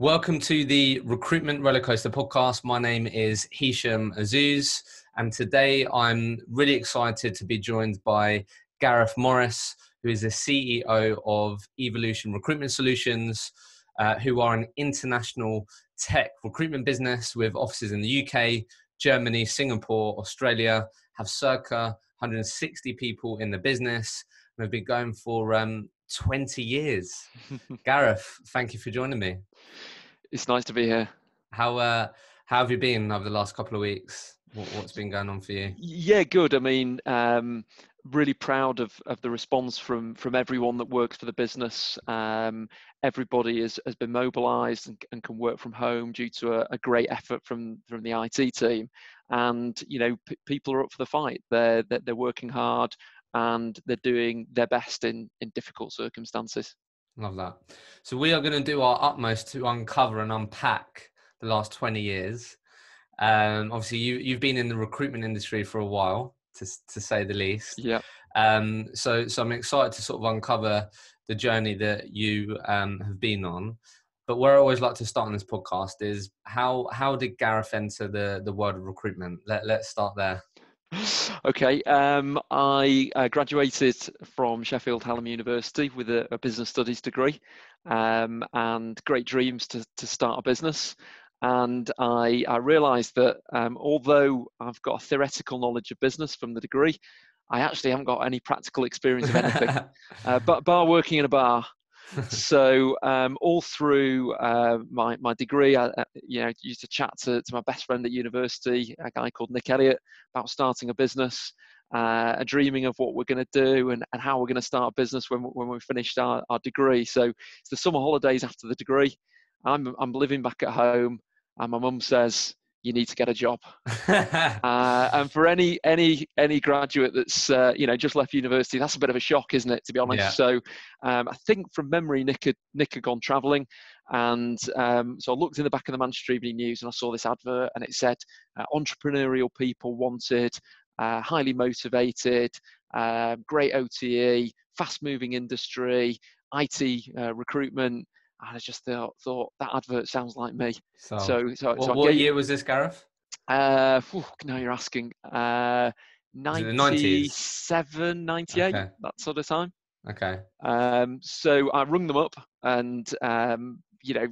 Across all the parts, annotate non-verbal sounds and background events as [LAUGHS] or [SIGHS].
Welcome to the Recruitment Rollercoaster podcast. My name is Hisham Azuz, and today I'm really excited to be joined by Gareth Morris, who is the CEO of Evolution Recruitment Solutions, uh, who are an international tech recruitment business with offices in the UK, Germany, Singapore, Australia, have circa 160 people in the business. We've been going for um, 20 years. [LAUGHS] Gareth, thank you for joining me. It's nice to be here. How uh, how have you been over the last couple of weeks? What, has been going on for you? Yeah, good. I mean, um, really proud of, of the response from from everyone that works for the business. Um, everybody is, has been mobilised and, and, can work from home due to a, a, great effort from from the IT team. And you know, p- people are up for the fight. They're, they're they're working hard and they're doing their best in in difficult circumstances. Love that. So we are going to do our utmost to uncover and unpack the last 20 years. Um, obviously, you, you've been in the recruitment industry for a while, to, to say the least. Yeah. Um, so, so I'm excited to sort of uncover the journey that you um, have been on. But where I always like to start on this podcast is how how did Gareth enter the the world of recruitment? Let let's start there okay, um, I uh, graduated from Sheffield Hallam University with a, a business studies degree um, and great dreams to, to start a business. And I, I realised that um, although I've got a theoretical knowledge of business from the degree, I actually haven't got any practical experience of anything, [LAUGHS] uh, but bar working in a bar [LAUGHS] so um, all through uh, my my degree, I, you know, used to chat to, to my best friend at university, a guy called Nick Elliott, about starting a business, uh, dreaming of what we're going to do and, and how we're going to start a business when when we finished our, our degree. So it's the summer holidays after the degree. I'm I'm living back at home, and my mum says, you need to get a job. [LAUGHS] uh, and for any any any graduate that's uh, you know just left university, that's a bit of a shock, isn't it? To be honest. Yeah. So um, I think from memory, Nick had Nick had gone travelling, and um, so I looked in the back of the Manchester Evening News and I saw this advert, and it said uh, entrepreneurial people wanted, uh, highly motivated, um, great OTE, fast moving industry, IT uh, recruitment and I just thought, thought that advert sounds like me. So, so, so, what, so what year was this, Gareth? Uh, whew, now you're asking. Uh, 97, 98, okay. that sort of time. Okay. Um, so I rung them up and, um, you know,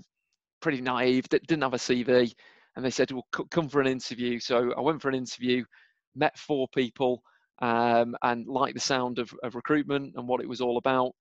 pretty naive, didn't have a CV. And they said, well, come for an interview. So I went for an interview, met four people, um, and liked the sound of, of recruitment and what it was all about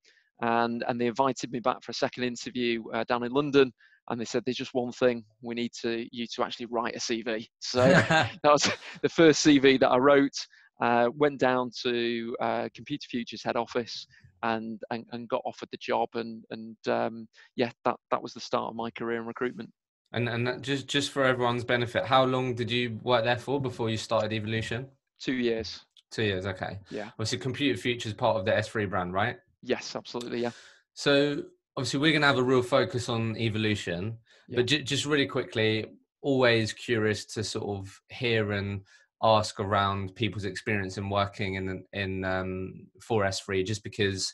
and and they invited me back for a second interview uh, down in London. And they said there's just one thing we need to you to actually write a CV. So [LAUGHS] that was the first CV that I wrote. Uh, went down to uh, Computer Futures head office and, and, and got offered the job and and um, yeah that that was the start of my career in recruitment. And and just just for everyone's benefit, how long did you work there for before you started Evolution? Two years. Two years, okay. Yeah. Well, so Computer Futures part of the SThree brand, right? Yes, absolutely. Yeah. So obviously we're going to have a real focus on evolution, yeah. but j- just really quickly, always curious to sort of hear and ask around people's experience in working in in um, 4S3, just because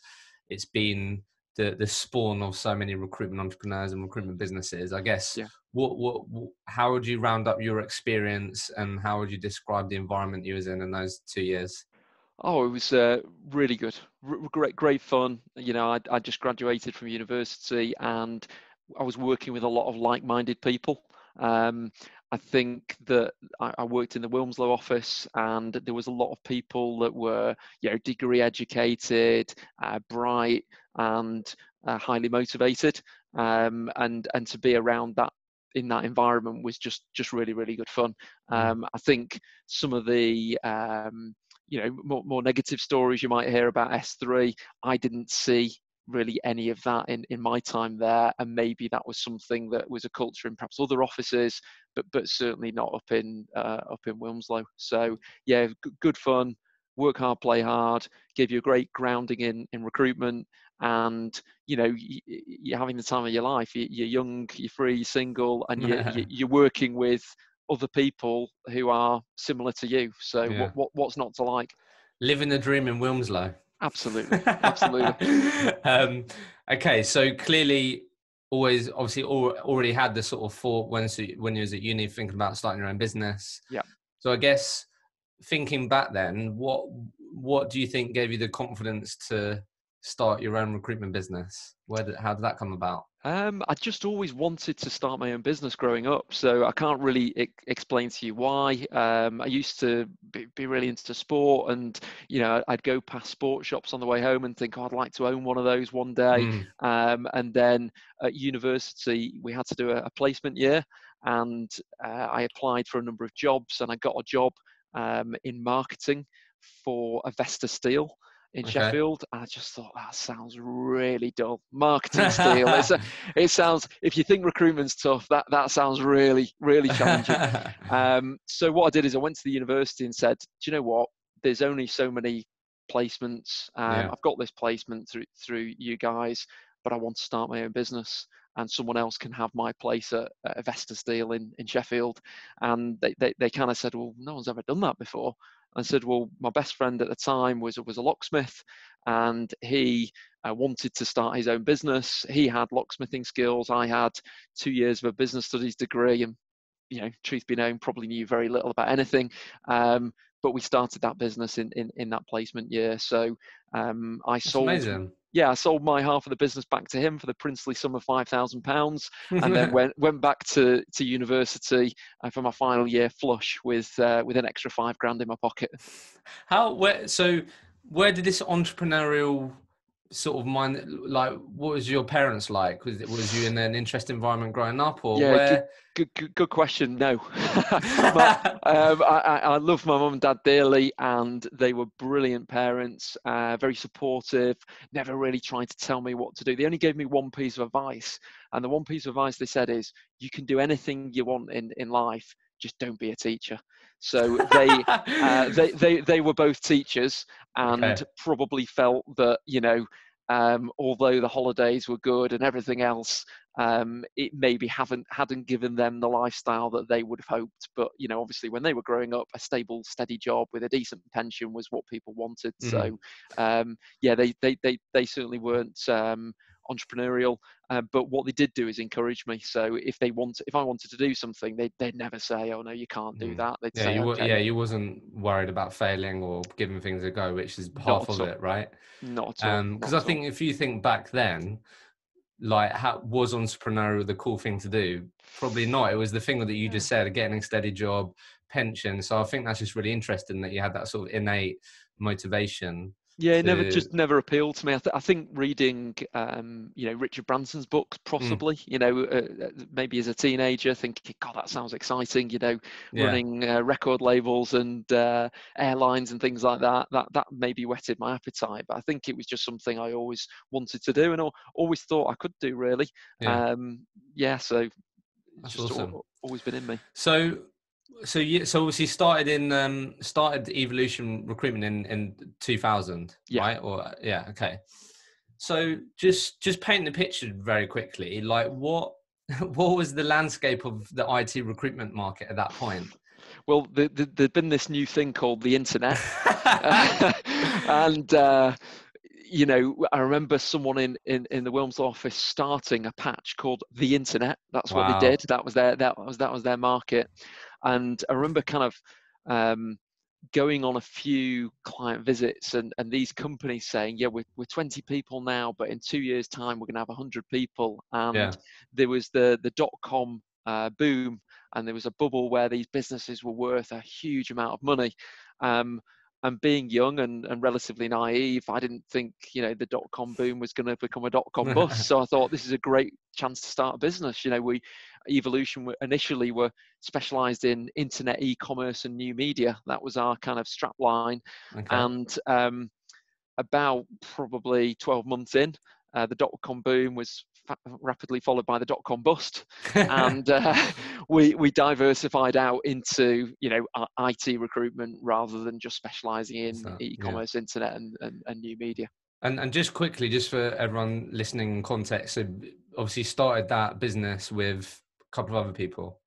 it's been the the spawn of so many recruitment entrepreneurs and recruitment businesses. I guess. Yeah. What, what what how would you round up your experience and how would you describe the environment you was in in those two years? Oh, it was uh, really good, R- great, great fun. You know, I, I just graduated from university, and I was working with a lot of like-minded people. Um, I think that I, I, worked in the Wilmslow office, and there was a lot of people that were, you know, degree educated, uh, bright, and uh, highly motivated. Um, and and to be around that in that environment was just just really really good fun. Mm. Um, I think some of the um, you know more, more negative stories you might hear about SThree. I didn't see really any of that in, in my time there and maybe that was something that was a culture in perhaps other offices but but certainly not up in uh, up in Wilmslow. So yeah g- good fun. Work hard play hard. Give you a great grounding in in recruitment. And you know you're having the time of your life. You're young you're free you're single and you're, you're working with other people who are similar to you. So yeah. what, what what's not to like? Living the dream in Wilmslow. Absolutely, [LAUGHS] absolutely. um, okay, so clearly always obviously already had the sort of thought when when you was at uni thinking about starting your own business. Yeah. So I guess thinking back then, what what do you think gave you the confidence to start your own recruitment business? Where did, how did that come about? Um, I just always wanted to start my own business growing up, so I can't really I- explain to you why. Um, I used to be, be, really into sport, and you know, I'd go past sport shops on the way home and think, oh, I'd like to own one of those one day. Mm. Um, and then at university, we had to do a, a placement year, and uh, I applied for a number of jobs, and I got a job um, in marketing for Avesta Steel in okay. Sheffield. I just thought that sounds really dull. Marketing steel. a, [LAUGHS] it sounds if you think recruitment's tough, that that sounds really really challenging. [LAUGHS] um, so what I did is I went to the university and said, do you know what? There's only so many placements. Um, yeah. I've got this placement through through you guys, but I want to start my own business. And someone else can have my place at, at Steel in, in Sheffield. And they, they, they kind of said, Well, no one's ever done that before. I said, well, my best friend at the time was was a locksmith, and he uh, wanted to start his own business. He had locksmithing skills. I had two years of a business studies degree, and you know, truth be known, probably knew very little about anything. Um, but we started that business in in, in that placement year. So um, I That's sold. Amazing yeah, I sold my half of the business back to him for the princely sum of five thousand pounds, and then [LAUGHS] went went back to to university uh, for my final year flush with uh, with an extra five grand in my pocket. How where so where did this entrepreneurial sort of mind like what was your parents like? Was it was you in an interesting environment growing up or yeah, where? good, good, good question no. [LAUGHS] But, [LAUGHS] um, I, I love my mum and dad dearly and they were brilliant parents uh, very supportive never really trying to tell me what to do. They only gave me one piece of advice and the one piece of advice they said is you can do anything you want in, in life just don't be a teacher. So they, [LAUGHS] uh, they, they, they were both teachers and okay. probably felt that, you know, um, although the holidays were good and everything else, um, it maybe haven't hadn't given them the lifestyle that they would have hoped. But you know, obviously, when they were growing up, a stable, steady job with a decent pension was what people wanted. Mm-hmm. So, um, yeah, they, they they they certainly weren't um, entrepreneurial. Uh, but what they did do is encourage me. So if they want, if I wanted to do something, they they'd never say, "Oh no, you can't do mm. that." They'd yeah, say, you, okay. yeah, you wasn't worried about failing or giving things a go, which is half of it, right? Not at all. Because um, I think if you think back then, like how was entrepreneurial the cool thing to do? Probably not. It was the thing that you just said, getting a steady job, pension. So I think that's just really interesting that you had that sort of innate motivation yeah, it never just never appealed to me. I, th- I think reading, um, you know, Richard Branson's books, mm. possibly, mm. you know, uh, uh, maybe as a teenager, thinking, God, that sounds exciting. You know, yeah. running uh, record labels and uh, airlines and things like that. That that maybe whetted my appetite. But I think it was just something I always wanted to do and always thought I could do. Really, yeah. Um, yeah so That's just awesome. always been in me. So so you so obviously started in um started evolution recruitment in in 2000 yeah. right or yeah okay so just just paint the picture very quickly like what [LAUGHS] what was the landscape of the IT recruitment market at that point well the, the, there'd been this new thing called the internet [LAUGHS] [LAUGHS] and uh you know, I remember someone in, in, in the Wilms office starting a patch called the Internet. That's wow. what they did. That was their that was that was their market. And I remember kind of um, going on a few client visits and, and these companies saying, yeah, we're, we're 20 people now, but in two years' time, we're going to have 100 people. And yeah. there was the, the dot com uh, boom, and there was a bubble where these businesses were worth a huge amount of money. Um, and being young and, and relatively naive, I didn't think you know the dot com boom was going to become a dot com bust. [LAUGHS] so I thought this is a great chance to start a business. You know, we Evolution initially were specialised in internet e-commerce and new media. That was our kind of strap line, okay. and um, about probably 12 months in, uh, the dot com boom was fa- rapidly followed by the dot com bust, [LAUGHS] and uh, we we diversified out into you know IT recruitment rather than just specialising in e-commerce, yeah. internet, and, and, and new media. And and just quickly, just for everyone listening in context, so obviously started that business with couple of other people.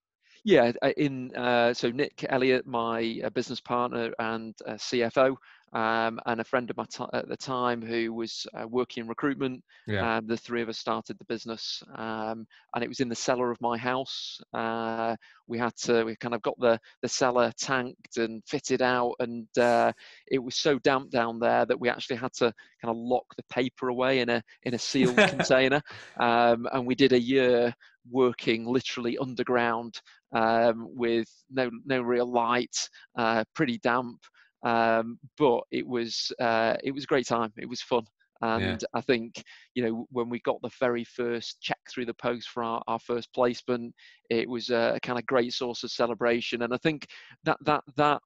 Yeah, in uh, so Nick Elliott, my uh, business partner and uh, CFO, um, and a friend of my t- at the time who was uh, working in recruitment. Yeah. Um, the three of us started the business, um, and it was in the cellar of my house. Uh, we had to, we kind of got the the cellar tanked and fitted out, and uh, it was so damp down there that we actually had to kind of lock the paper away in a in a sealed container. [LAUGHS] Um, and we did a year working literally underground um, with no no real light, uh, pretty damp. Um, but it was uh, it was a great time. It was fun. And yeah. I think, you know, when we got the very first check through the post for our, our first placement, it was a kind of great source of celebration. And I think that that that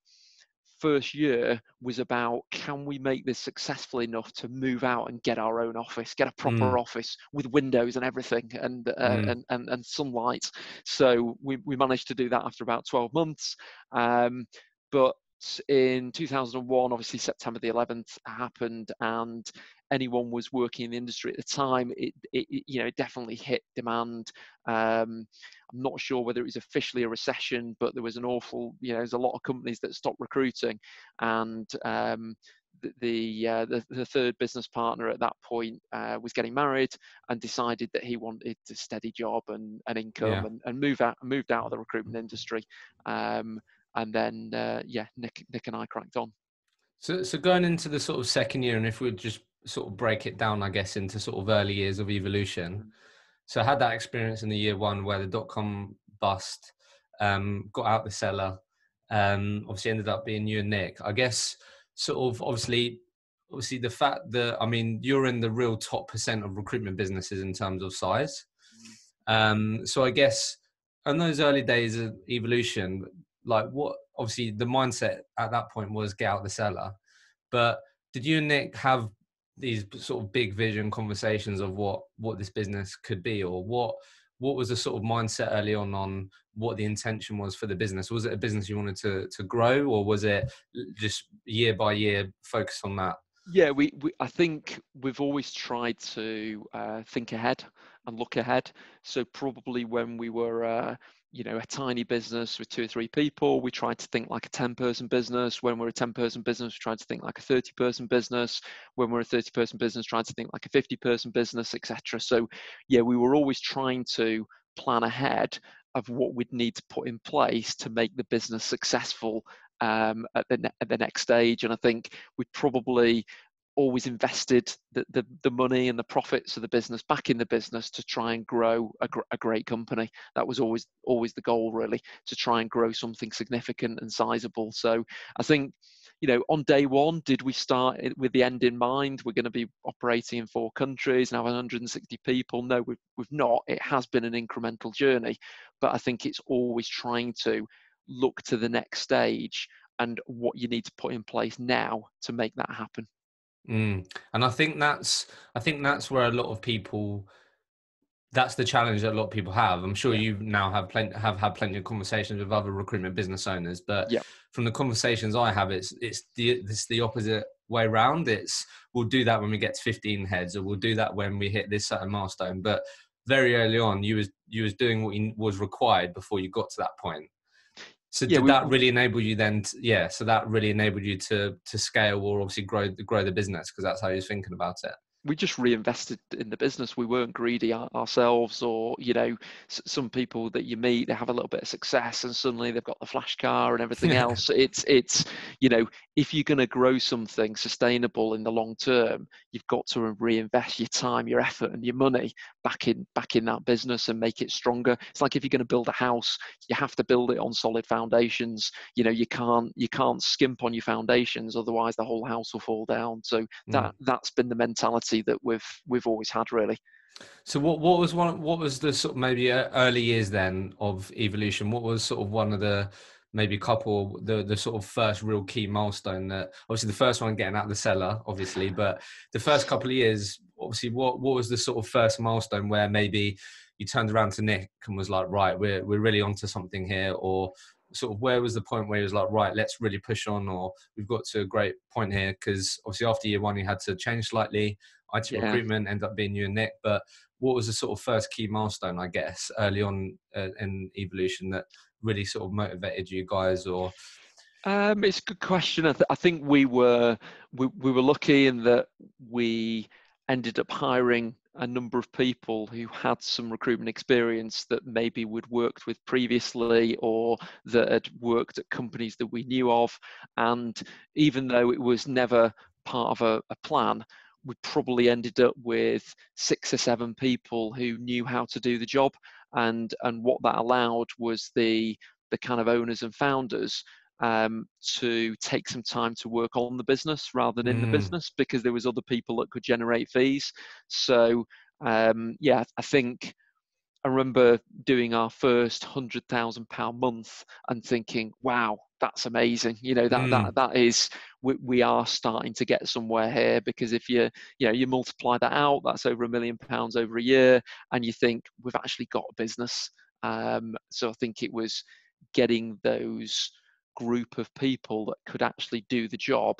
first year was about can we make this successful enough to move out and get our own office, get a proper mm. office with windows and everything and, uh, mm. and, and and sunlight. So we we managed to do that after about 12 months. Um, but in 2001 obviously september the 11th happened and anyone was working in the industry at the time it, it you know it definitely hit demand. Um, i'm not sure whether it was officially a recession but there was an awful you know there's a lot of companies that stopped recruiting and um, the the, uh, the, the third business partner at that point uh, was getting married and decided that he wanted a steady job and an income yeah. and, and move out moved out of the recruitment industry. Um, and then uh, yeah, Nick Nick and I cracked on. So so going into the sort of second year, and if we just sort of break it down, I guess into sort of early years of evolution. Mm-hmm. So I had that experience in the year one where the dot com bust um, got out the cellar. Um, obviously ended up being you and Nick. I guess sort of obviously obviously the fact that I mean you're in the real top percent of recruitment businesses in terms of size. Mm-hmm. Um, so I guess in those early days of evolution, like what obviously the mindset at that point was get out the cellar but did you and nick have these sort of big vision conversations of what what this business could be or what what was the sort of mindset early on on what the intention was for the business? Was it a business you wanted to to grow or was it just year by year focus on that? Yeah we, we i think we've always tried to uh, think ahead and look ahead. So probably when we were uh, you know a tiny business with two or three people. We tried to think like a 10 person business. When we're a 10 person business we tried to think like a 30 person business. When we're a 30 person business trying to think like a 50 person business etc so yeah we were always trying to plan ahead of what we'd need to put in place to make the business successful um, at, the ne- at the next stage. And i think we probably always invested the, the, the, money and the profits of the business back in the business to try and grow a, gr- a, great company. That was always always the goal, really, to try and grow something significant and sizable. So I think, you know, on day one, did we start with the end in mind? We're going to be operating in four countries and have 160 people. No, we've, we've not. It has been an incremental journey, but I think it's always trying to look to the next stage and what you need to put in place now to make that happen. Mm. And I think that's I think that's where a lot of people that's the challenge that a lot of people have. I'm sure yeah. you now have plenty have had plenty of conversations with other recruitment business owners, but yeah. from the conversations I have, it's it's the it's the opposite way around. It's we'll do that when we get to 15 heads, or we'll do that when we hit this certain milestone. But very early on, you was you was doing what you, was required before you got to that point. So yeah, did we, that really enable you then? To, yeah, so that really enabled you to to scale or obviously grow grow the business because that's how you're thinking about it we just reinvested in the business. We weren't greedy ourselves, or you know, some people that you meet, they have a little bit of success, and suddenly they've got the flash car and everything else. It's it's you know, if you're going to grow something sustainable in the long term, you've got to reinvest your time, your effort, and your money back in back in that business and make it stronger. It's like if you're going to build a house, you have to build it on solid foundations. You know, you can't you can't skimp on your foundations, otherwise the whole house will fall down. So that mm. that's been the mentality that we've we've always had really. So what what was one what was the sort of maybe uh, early years then of evolution? What was sort of one of the maybe couple the the sort of first real key milestone that obviously the first one getting out of the cellar obviously, but the first couple of years obviously what what was the sort of first milestone where maybe you turned around to Nick and was like right we're we're really onto something here or sort of where was the point where he was like, right, let's really push on, or we've got to a great point here? Because obviously after year one, you had to change slightly. IT yeah. recruitment ended up being you and Nick, but what was the sort of first key milestone, I guess, early on uh, in evolution that really sort of motivated you guys, or Um, it's a good question. I, th- I think we were we, we were lucky in that we ended up hiring a number of people who had some recruitment experience that maybe we'd worked with previously or that had worked at companies that we knew of. And even though it was never part of a, a plan, we probably ended up with six or seven people who knew how to do the job. And, and what that allowed was the, the kind of owners and founders um, to take some time to work on the business rather than in mm. the business because there was other people that could generate fees. So um, yeah, I think I remember doing our first hundred thousand pound month and thinking, wow, that's amazing. You know that mm. that that is we, we are starting to get somewhere here because if you you know you multiply that out, that's over a million pounds over a year, and you think we've actually got a business. Um, so I think it was getting those group of people that could actually do the job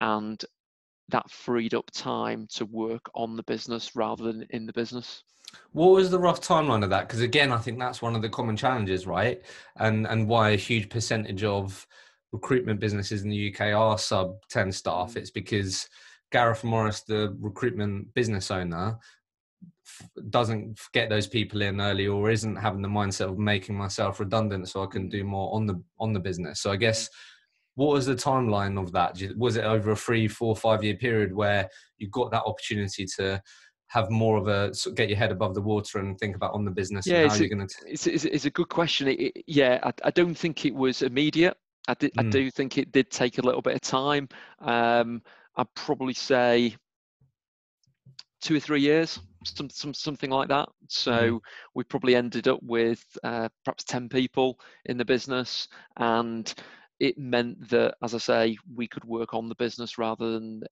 and that freed up time to work on the business rather than in the business? What was the rough timeline of that? Because again i think that's one of the common challenges right? And and why a huge percentage of recruitment businesses in the uk are sub 10 staff mm. it's because gareth morris the recruitment business owner doesn't get those people in early or isn't having the mindset of making myself redundant so I can do more on the on the business. So I guess what was the timeline of that? Was it over a three, four, five year period where you got that opportunity to have more of a get your head above the water and think about on the business? Yeah, it's a, gonna it's, it's, it's, a good question. It, it, yeah, I, I, don't think it was immediate. I, did, mm. I do think it did take a little bit of time. Um, I'd probably say two or three years, some, some something like that. So mm. we probably ended up with uh, perhaps ten people in the business, and it meant that, as I say, we could work on the business rather than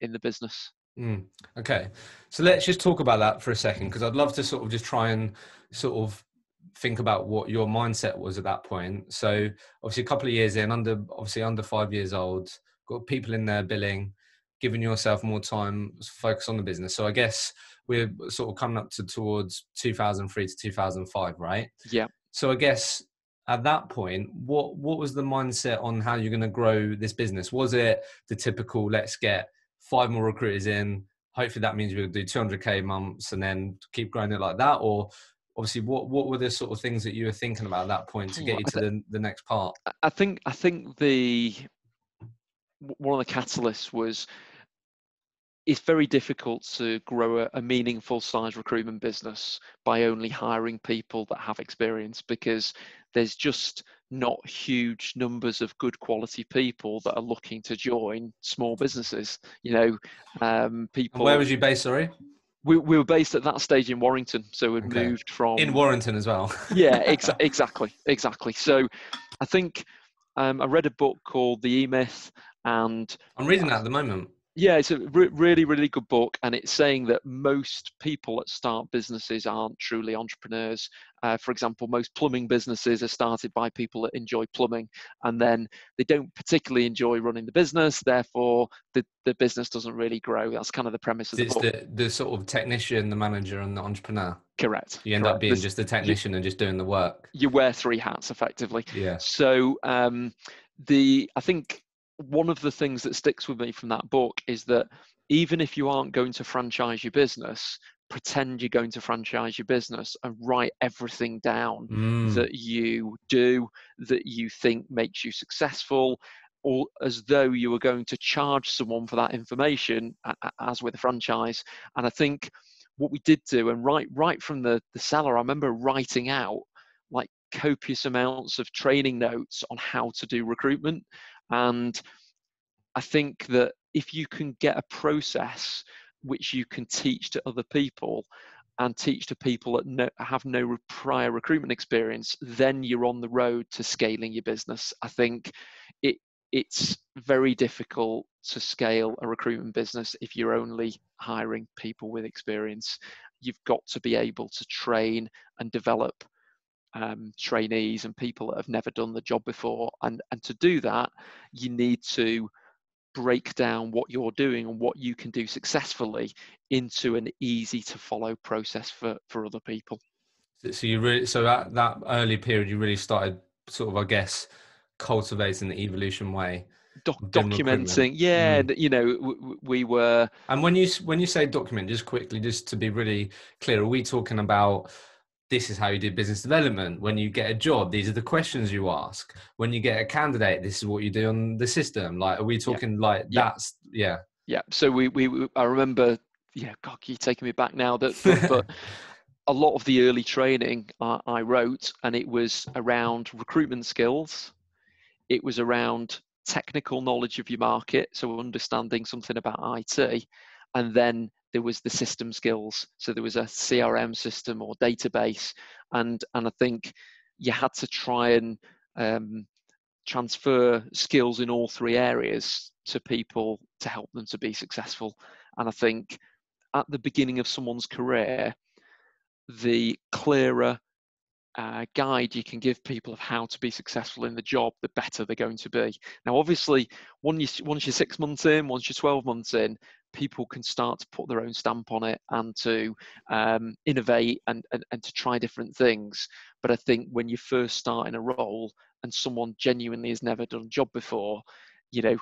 in the business. Mm. Okay, so let's just talk about that for a second because I'd love to sort of just try and sort of think about what your mindset was at that point. So obviously, a couple of years in, under obviously under five years old, got people in there billing giving yourself more time focus on the business so i guess we're sort of coming up to towards 2003 to 2005 right yeah so i guess at that point what what was the mindset on how you're going to grow this business? Was it the typical let's get five more recruiters in hopefully that means we'll do 200k months and then keep growing it like that or obviously what what were the sort of things that you were thinking about at that point to get you to the, the next part? I think i think the one of the catalysts was it's very difficult to grow a, a, meaningful size recruitment business by only hiring people that have experience because there's just not huge numbers of good quality people that are looking to join small businesses you know um, people where was you based sorry? We, we were based at that stage in warrington so we'd okay. moved from in warrington as well. [LAUGHS] Yeah [LAUGHS] exa- exactly exactly. So i think um, i read a book called the e-myth and i'm reading that at the moment yeah, it's a re- really, really good book, and it's saying that most people that start businesses aren't truly entrepreneurs. Uh, for example, most plumbing businesses are started by people that enjoy plumbing, and then they don't particularly enjoy running the business. Therefore, the, the business doesn't really grow. That's kind of the premise of the it's book. The, the sort of technician, the manager, and the entrepreneur. Correct. You end Correct. up being just the technician you, and just doing the work. You wear three hats effectively. Yeah. So um, the I think one of the things that sticks with me from that book is that even if you aren't going to franchise your business, pretend you're going to franchise your business and write everything down mm. that you do that you think makes you successful or as though you were going to charge someone for that information as with a franchise and i think what we did do and right right from the the cellar i remember writing out like copious amounts of training notes on how to do recruitment and I think that if you can get a process which you can teach to other people and teach to people that no, have no prior recruitment experience, then you're on the road to scaling your business. I think it it's very difficult to scale a recruitment business if you're only hiring people with experience. You've got to be able to train and develop um, trainees and people that have never done the job before. And, and to do that, you need to break down what you're doing and what you can do successfully into an easy to follow process for, for other people. So you really, so that, that early period, you really started sort of, I guess, cultivating the evolution way Doc- documenting yeah mm. you know w- we were and when you when you say document just quickly just to be really clear are we talking about this is how you do business development. When you get a job these are the questions you ask. When you get a candidate this is what you do on the system. Like are we talking yeah. like yeah. that's yeah. Yeah. So we, we i remember yeah god you're taking me back now that but [LAUGHS] a lot of the early training uh, i wrote and it was around recruitment skills. It was around technical knowledge of your market so understanding something about it and then there was the system skills. So there was a CRM system or database, and and I think you had to try and um, transfer skills in all three areas to people to help them to be successful. And I think at the beginning of someone's career, the clearer uh, guide you can give people of how to be successful in the job, the better they're going to be. Now, obviously, once, you, once you're six months in, once you're 12 months in, people can start to put their own stamp on it and to um, innovate and, and, and to try different things. But I think when you first start in a role and someone genuinely has never done a job before, you know,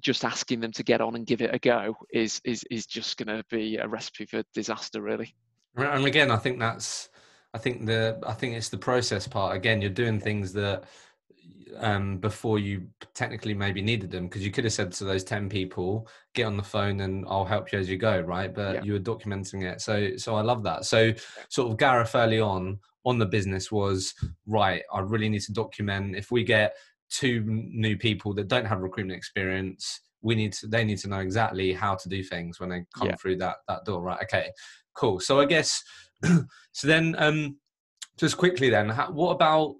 just asking them to get on and give it a go is is is just going to be a recipe for disaster, really. And again, I think that's, I think the, I think it's the process part. Again, you're doing things that um, before you technically maybe needed them because you could have said to those 10 people get on the phone and i'll help you as you go right? But yeah. you were documenting it. So so i love that. So sort of gareth early on on the business was right i really need to document. If we get two new people that don't have recruitment experience we need to they need to know exactly how to do things when they come yeah. through that that door right? Okay cool. So i guess [CLEARS THROAT] so then um just quickly then how, what about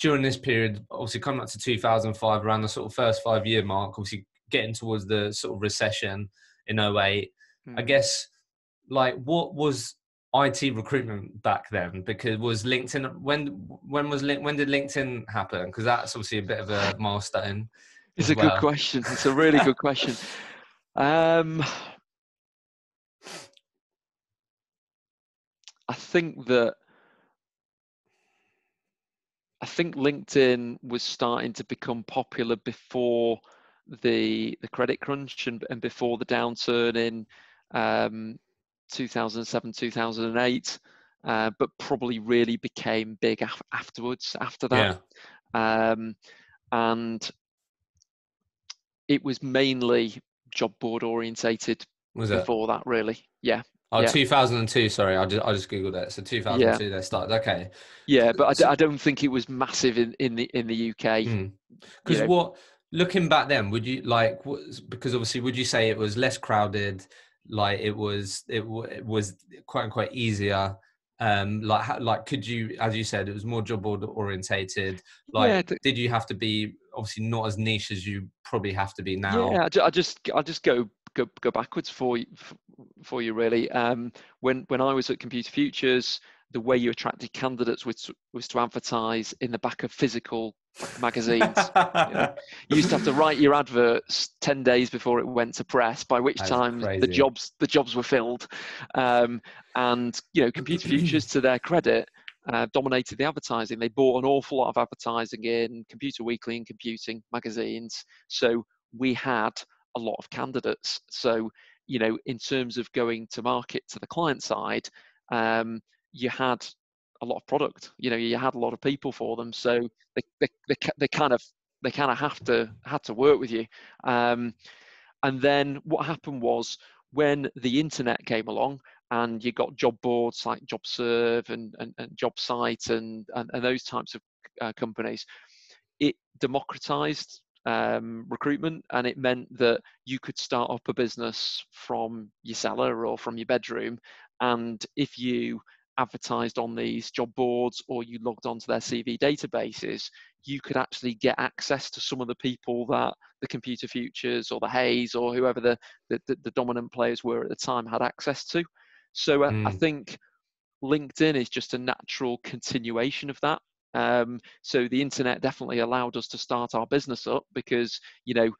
during this period, obviously coming up to 2005, around the sort of first five year mark, obviously getting towards the sort of recession in 08, mm. I hmm. guess, like, what was IT recruitment back then? Because was LinkedIn when when was when did LinkedIn happen? Because that's obviously a bit of a milestone. It's a well. good question. It's a really good question. [LAUGHS] Um, I think that I think LinkedIn was starting to become popular before the the credit crunch and, and before the downturn in um, 2007 2008 uh, but probably really became big af- afterwards after that yeah. um, and it was mainly job board orientated was before it? that really yeah Oh, yeah. 2002. Sorry, I just I just googled it. So 2002 yeah. they started. Okay. Yeah, but I, so, I don't think it was massive in, in the in the UK. Because mm. what looking back then, would you like? Because obviously, would you say it was less crowded? Like it was, it, it was quite quite easier. Um, like like could you, as you said, it was more job board orientated. Like, yeah, th- did you have to be obviously not as niche as you probably have to be now? Yeah, I just I just go go go backwards for you for you really. Um, when when I was at Computer Futures, the way you attracted candidates was was to advertise in the back of physical magazines. you, know, [LAUGHS] you, used to have to write your adverts ten days before it went to press, by which time the jobs the jobs were filled. Um, and you know, Computer Futures, to their credit, uh, dominated the advertising. They bought an awful lot of advertising in Computer Weekly and computing magazines. So we had a lot of candidates. So, you know, in terms of going to market to the client side, um, you had a lot of product. You know, you had a lot of people for them. So they they, they, they kind of they kind of have to had to work with you. Um, and then what happened was when the internet came along and you got job boards like JobServe and, and, and JobSite and, and, and those types of uh, companies, it democratized um, recruitment, and it meant that you could start up a business from your cellar or from your bedroom. And if you advertised on these job boards or you logged onto their CV databases, you could actually get access to some of the people that the Computer Futures or the Hays or whoever the, the, the dominant players were at the time had access to. So mm. I think LinkedIn is just a natural continuation of that. Um, so the internet definitely allowed us to start our business up because you know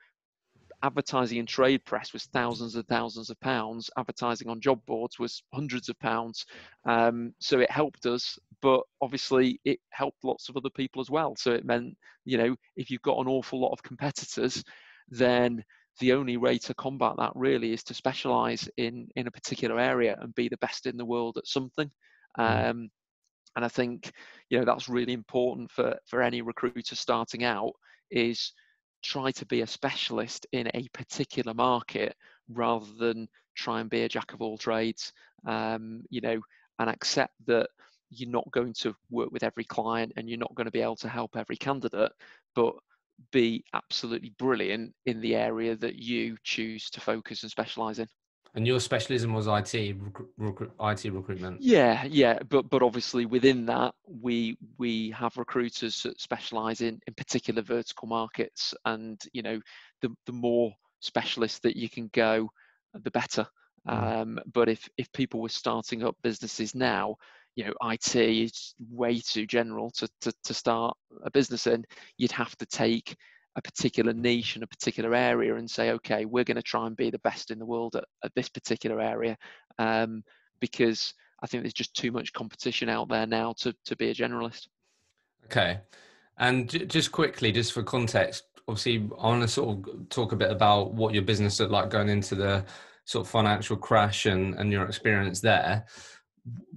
advertising in trade press was thousands and thousands of pounds. Advertising on job boards was hundreds of pounds. Um, so it helped us but obviously it helped lots of other people as well. So it meant, you know, if you've got an awful lot of competitors, then the only way to combat that really is to specialize in in a particular area and be the best in the world at something. Mm. Um, and I think you know that's really important for for any recruiter starting out is try to be a specialist in a particular market rather than try and be a jack of all trades. Um, you know, and accept that you're not going to work with every client and you're not going to be able to help every candidate, but be absolutely brilliant in the area that you choose to focus and specialize in. And your specialism was IT, rec- IT recruitment. Yeah, yeah, but but obviously within that, we we have recruiters that specialise in in particular vertical markets, and you know, the the more specialist that you can go, the better. Mm. Um, but if if people were starting up businesses now, you know, IT is way too general to to, to start a business in. You'd have to take a particular niche in a particular area and say, okay, we're going to try and be the best in the world at, at this particular area, um, because I think there's just too much competition out there now to to be a generalist. Okay, and j- just quickly, just for context, obviously, I want to sort of talk a bit about what your business looked like going into the sort of financial crash and and your experience there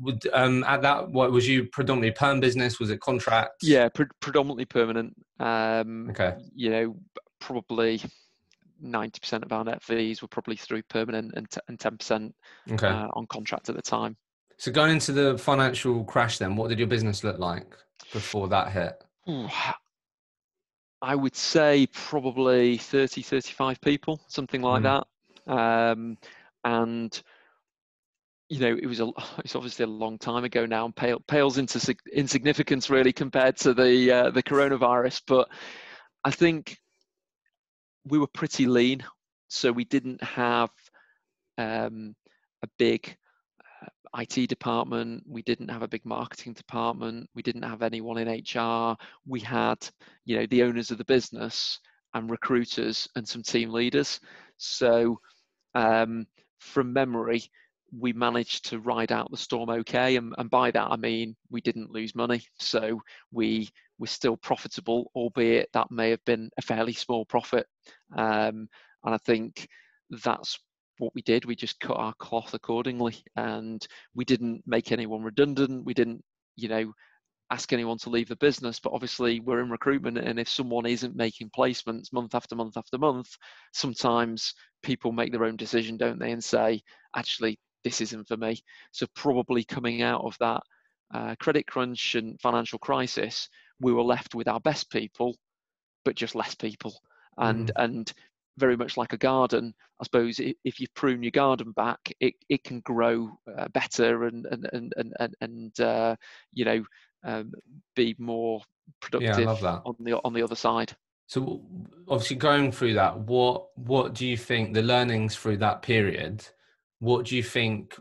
would um at that what was you predominantly perm business? Was it contract yeah pre- predominantly permanent. Um okay. you know probably 90% of our net fees were probably through permanent and, t- and 10% okay. uh, on contract at the time. So going into the financial crash then what did your business look like before that hit? I would say probably 30 35 people something like mm. that. Um and you know, it was a [LAUGHS] it's obviously a long time ago now, and pale, pales into insignificance really compared to the uh, the coronavirus. But I think we were pretty lean, so we didn't have um, a big uh, IT department. We didn't have a big marketing department. We didn't have anyone in HR. We had, you know, the owners of the business and recruiters and some team leaders. So, um, from memory, we managed to ride out the storm okay and, and by that i mean we didn't lose money. So we were still profitable albeit that may have been a fairly small profit. Um, and i think that's what we did. We just cut our cloth accordingly and we didn't make anyone redundant. We didn't you know ask anyone to leave the business but obviously we're in recruitment and if someone isn't making placements month after month after month sometimes people make their own decision don't they and say actually this isn't for me. So probably coming out of that uh, credit crunch and financial crisis, we were left with our best people, but just less people. And mm. and very much like a garden, I suppose if you prune your garden back, it, it can grow uh, better and and and and and, uh, you know um, be more productive yeah, on the on the other side. So obviously going through that, what what do you think the learnings through that period? What do you think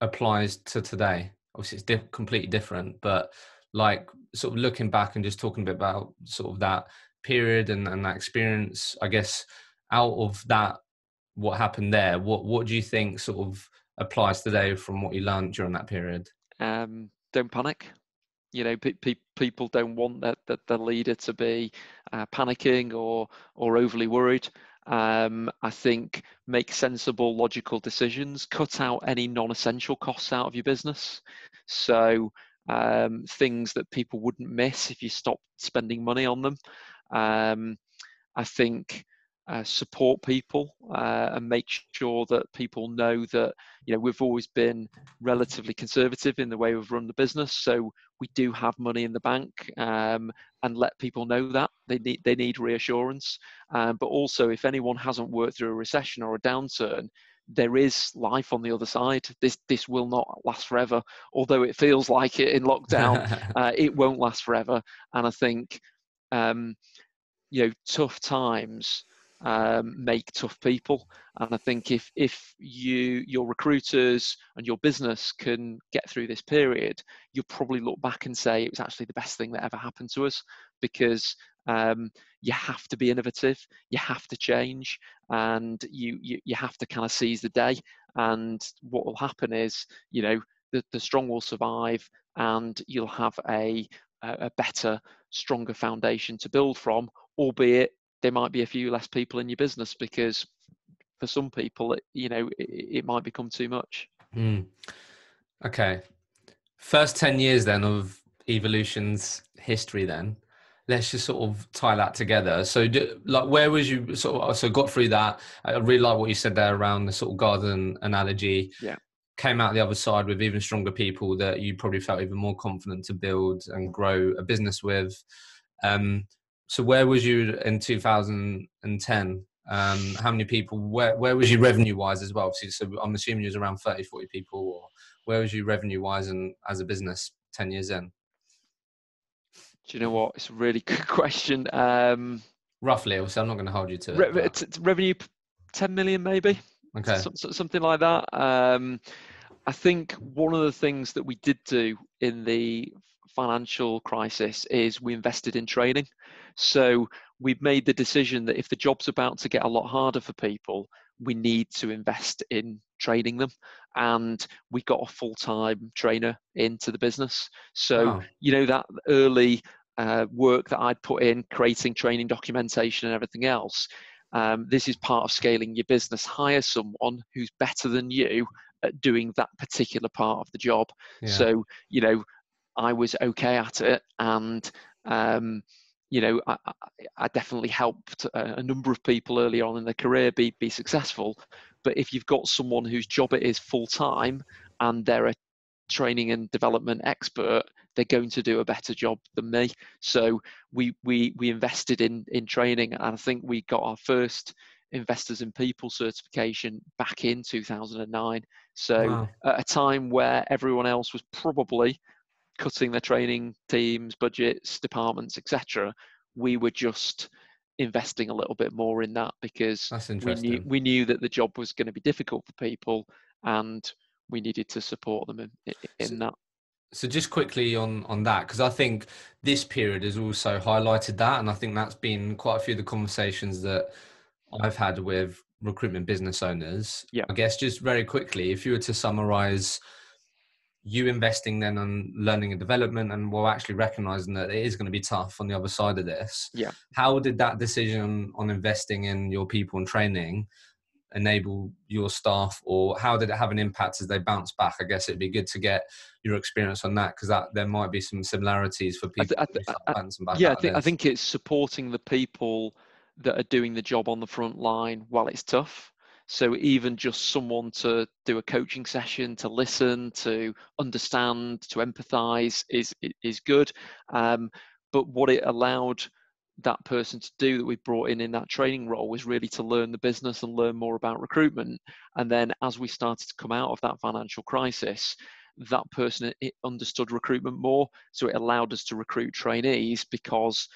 applies to today? Obviously, it's diff- completely different, but like sort of looking back and just talking a bit about sort of that period and, and that experience, I guess out of that, what happened there, what what do you think sort of applies today from what you learned during that period? Um, don't panic. You know, pe- pe- people don't want that, that the leader to be uh, panicking or or overly worried. Um, I think make sensible, logical decisions. Cut out any non-essential costs out of your business. So um, things that people wouldn't miss if you stop spending money on them. Um, I think uh, support people uh, and make sure that people know that you know we've always been relatively conservative in the way we've run the business so we do have money in the bank um, and let people know that they need they need reassurance um, but also if anyone hasn't worked through a recession or a downturn there is life on the other side. This this will not last forever. Although it feels like it in lockdown, [LAUGHS] uh, it won't last forever. And I think, um, you know, tough times um, make tough people. And I think if if you your recruiters and your business can get through this period, you'll probably look back and say it was actually the best thing that ever happened to us because um, you have to be innovative, you have to change, and you, you you have to kind of seize the day. And what will happen is, you know, the, the strong will survive and you'll have a, a better, stronger foundation to build from, albeit there might be a few less people in your business because for some people, it, you know, it, it might become too much. Mm. Okay. First 10 years then of evolution's history then let's just sort of tie that together so do, like where was you sort of so got through that i really like what you said there around the sort of garden analogy yeah came out the other side with even stronger people that you probably felt even more confident to build and grow a business with um so where was you in 2010 um how many people where where was you revenue wise as well Obviously, so i'm assuming you was around 30 40 people or where was you revenue wise and as a business 10 years in do you know what? It's a really [LAUGHS] good question. Um, Roughly, obviously, I'm not going to hold you to re- it. T- revenue, 10 million maybe. Okay. So, something like that. Um, I think one of the things that we did do in the financial crisis is we invested in training. So we've made the decision that if the job's about to get a lot harder for people, we need to invest in training them and we got a full-time trainer into the business so wow. you know that early uh, work that I'd put in, creating training documentation and everything else. Um, this is part of scaling your business. Hire someone who's better than you at doing that particular part of the job. Yeah. So, you know, I was okay at it, and um, you know, I, I, definitely helped a number of people early on in their career be be successful. But if you've got someone whose job it is full time and they're a training and development expert, they're going to do a better job than me. So we we we invested in in training, and I think we got our first investors in people certification back in 2009. So wow. at a time where everyone else was probably cutting their training teams, budgets, departments, etc., we were just investing a little bit more in that because we knew we knew that the job was going to be difficult for people and we needed to support them in, in so, that. So just quickly on on that, because I think this period has also highlighted that, and I think that's been quite a few of the conversations that I've had with recruitment business owners. Yeah. I guess just very quickly, if you were to summarize you investing then on learning and development and while actually recognizing that it is going to be tough on the other side of this. Yeah. How did that decision on investing in your people and training enable your staff or how did it have an impact as they bounce back? I guess it'd be good to get your experience on that because that there might be some similarities for people I th- I th- I, yeah I think, I think it's supporting the people that are doing the job on the front line while it's tough so even just someone to do a coaching session to listen to understand to empathize is is good um, but what it allowed that person to do that we brought in in that training role was really to learn the business and learn more about recruitment. And then as we started to come out of that financial crisis, that person understood recruitment more. So it allowed us to recruit trainees because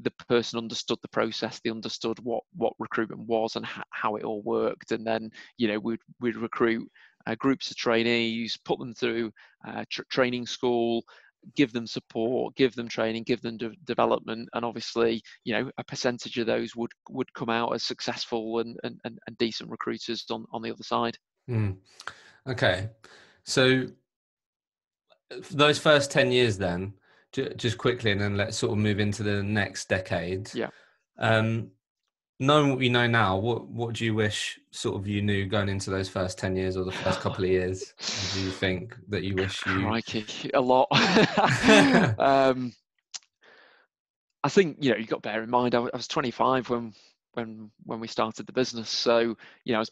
the person understood the process they understood what what recruitment was and how it all worked and then you know we'd, we'd recruit uh, groups of trainees put them through uh, tr- training school give them support, give them training, give them de- development, and obviously, you know, a percentage of those would would come out as successful and and, and decent recruiters on on the other side. Mm. Okay, so those first ten years, then, just quickly, and then let's sort of move into the next decade. Yeah. Um, knowing what you know now, what what do you wish sort of you knew going into those first ten years or the first couple of years? do you think that you wish you? Crikey, a lot. [LAUGHS] [LAUGHS] um, I think you know you got to bear in mind I was 25 when when when we started the business, so you know I was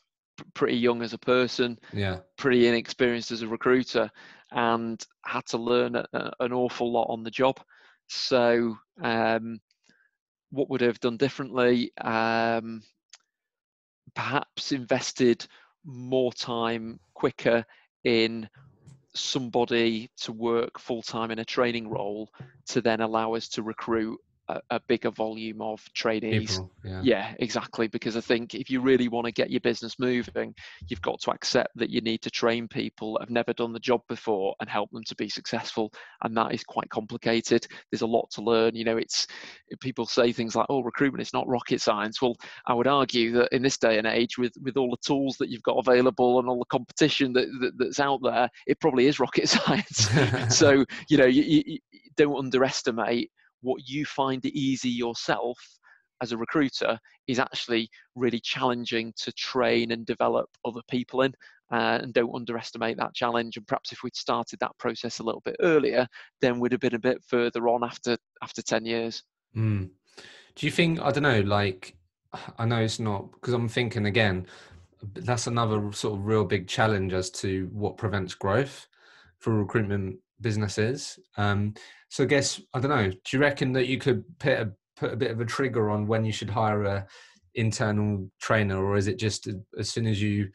pretty young as a person, yeah, pretty inexperienced as a recruiter, and had to learn a, an awful lot on the job. So um, what would I have done differently? Um, perhaps invested more time quicker in somebody to work full time in a training role to then allow us to recruit a, a bigger volume of trainees. Yeah. yeah, exactly. Because I think if you really want to get your business moving, you've got to accept that you need to train people that have never done the job before and help them to be successful. And that is quite complicated. There's a lot to learn. You know, it's people say things like, "Oh, recruitment is not rocket science." Well, I would argue that in this day and age, with with all the tools that you've got available and all the competition that, that that's out there, it probably is rocket [LAUGHS] science. [LAUGHS] so you know, you, you, don't underestimate what you find easy yourself as a recruiter is actually really challenging to train and develop other people in. Uh, and don't underestimate that challenge. And perhaps if we'd started that process a little bit earlier, then we'd have been a bit further on after after ten years. Mm. Do you think I don't know? Like, I know it's not because I'm thinking again. That's another sort of real big challenge as to what prevents growth for recruitment businesses. Um, so I guess I don't know. Do you reckon that you could put a, put a bit of a trigger on when you should hire a internal trainer, or is it just as soon as you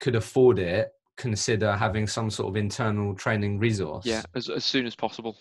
could afford it, consider having some sort of internal training resource? Yeah, as as soon as possible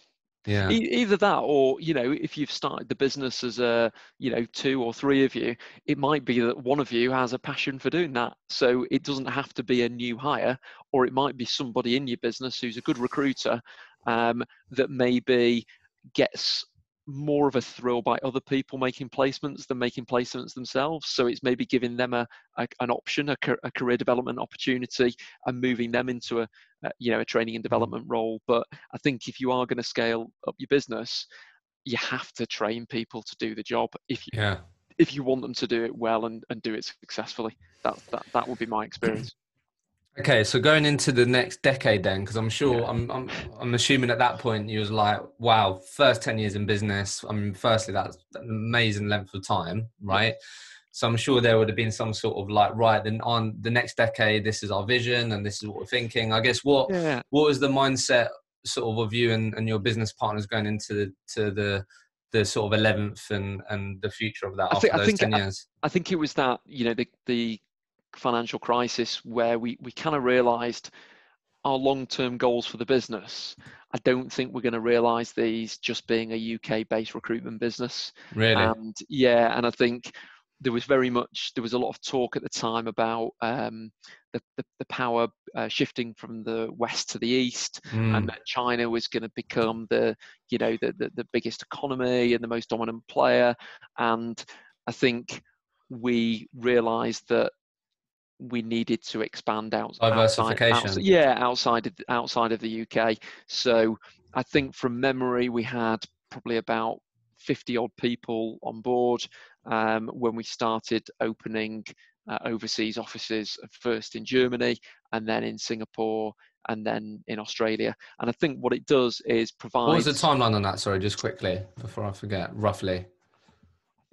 yeah e- either that or you know if you've started the business as a you know two or three of you it might be that one of you has a passion for doing that so it doesn't have to be a new hire or it might be somebody in your business who's a good recruiter um, that maybe gets more of a thrill by other people making placements than making placements themselves. So it's maybe giving them a, a an option, a, a, career development opportunity, and moving them into a, a, you know a training and mm. development role. But I think if you are going to scale up your business, you have to train people to do the job. If you, yeah. if you want them to do it well and, and do it successfully, that that that would be my experience. Okay, so going into the next decade, then, because I'm sure yeah. I'm, I'm I'm assuming at that point you was like, wow, first ten years in business. I mean, firstly, that's an amazing length of time, right? So I'm sure there would have been some sort of like, right, then on the next decade, this is our vision and this is what we're thinking. I guess what yeah. what was the mindset sort of of you and, and your business partners going into the, to the the sort of eleventh and and the future of that I after think, those I think, ten years? I, I think it was that you know the the financial crisis where we, we kind of realized our long-term goals for the business. I don't think we're going to realize these just being a uk based recruitment business. Really? And yeah and i think there was very much there was a lot of talk at the time about um, the, the, the, power uh, shifting from the west to the east mm. and that china was going to become the you know the, the, the biggest economy and the most dominant player. And i think we realized that we needed to expand out, diversification. Outside, outside, yeah, outside of outside of the UK. So I think from memory we had probably about 50 odd people on board um, when we started opening uh, overseas offices first in Germany and then in Singapore and then in Australia. And I think what it does is provide. What was the timeline on that? Sorry, just quickly before I forget, roughly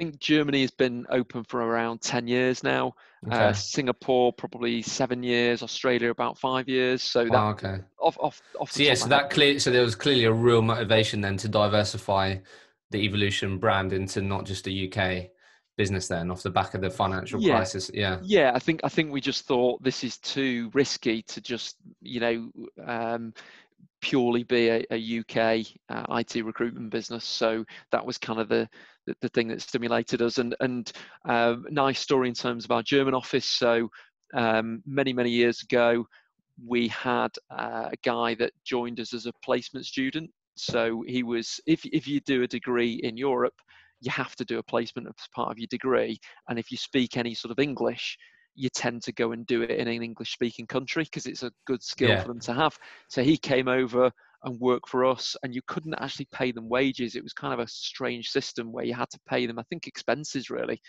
think Germany has been open for around 10 years now. Uh, okay. Uh, Singapore probably seven years. Australia about five years. So that oh, okay. Off, off, off so yeah, so that clear. So there was clearly a real motivation then to diversify the Evolution brand into not just a UK business then off the back of the financial yeah. crisis yeah yeah i think i think we just thought this is too risky to just you know um, purely be a, a UK uh, IT recruitment business. So that was kind of the, the, the thing that stimulated us. And and um, nice story in terms of our German office. So um, many many years ago, we had uh, a guy that joined us as a placement student. So he was if if you do a degree in Europe, you have to do a placement as part of your degree. And if you speak any sort of English, you tend to go and do it in an English speaking country because it's a good skill yeah. for them to have. So he came over and worked for us, and you couldn't actually pay them wages. It was kind of a strange system where you had to pay them, I think, expenses really.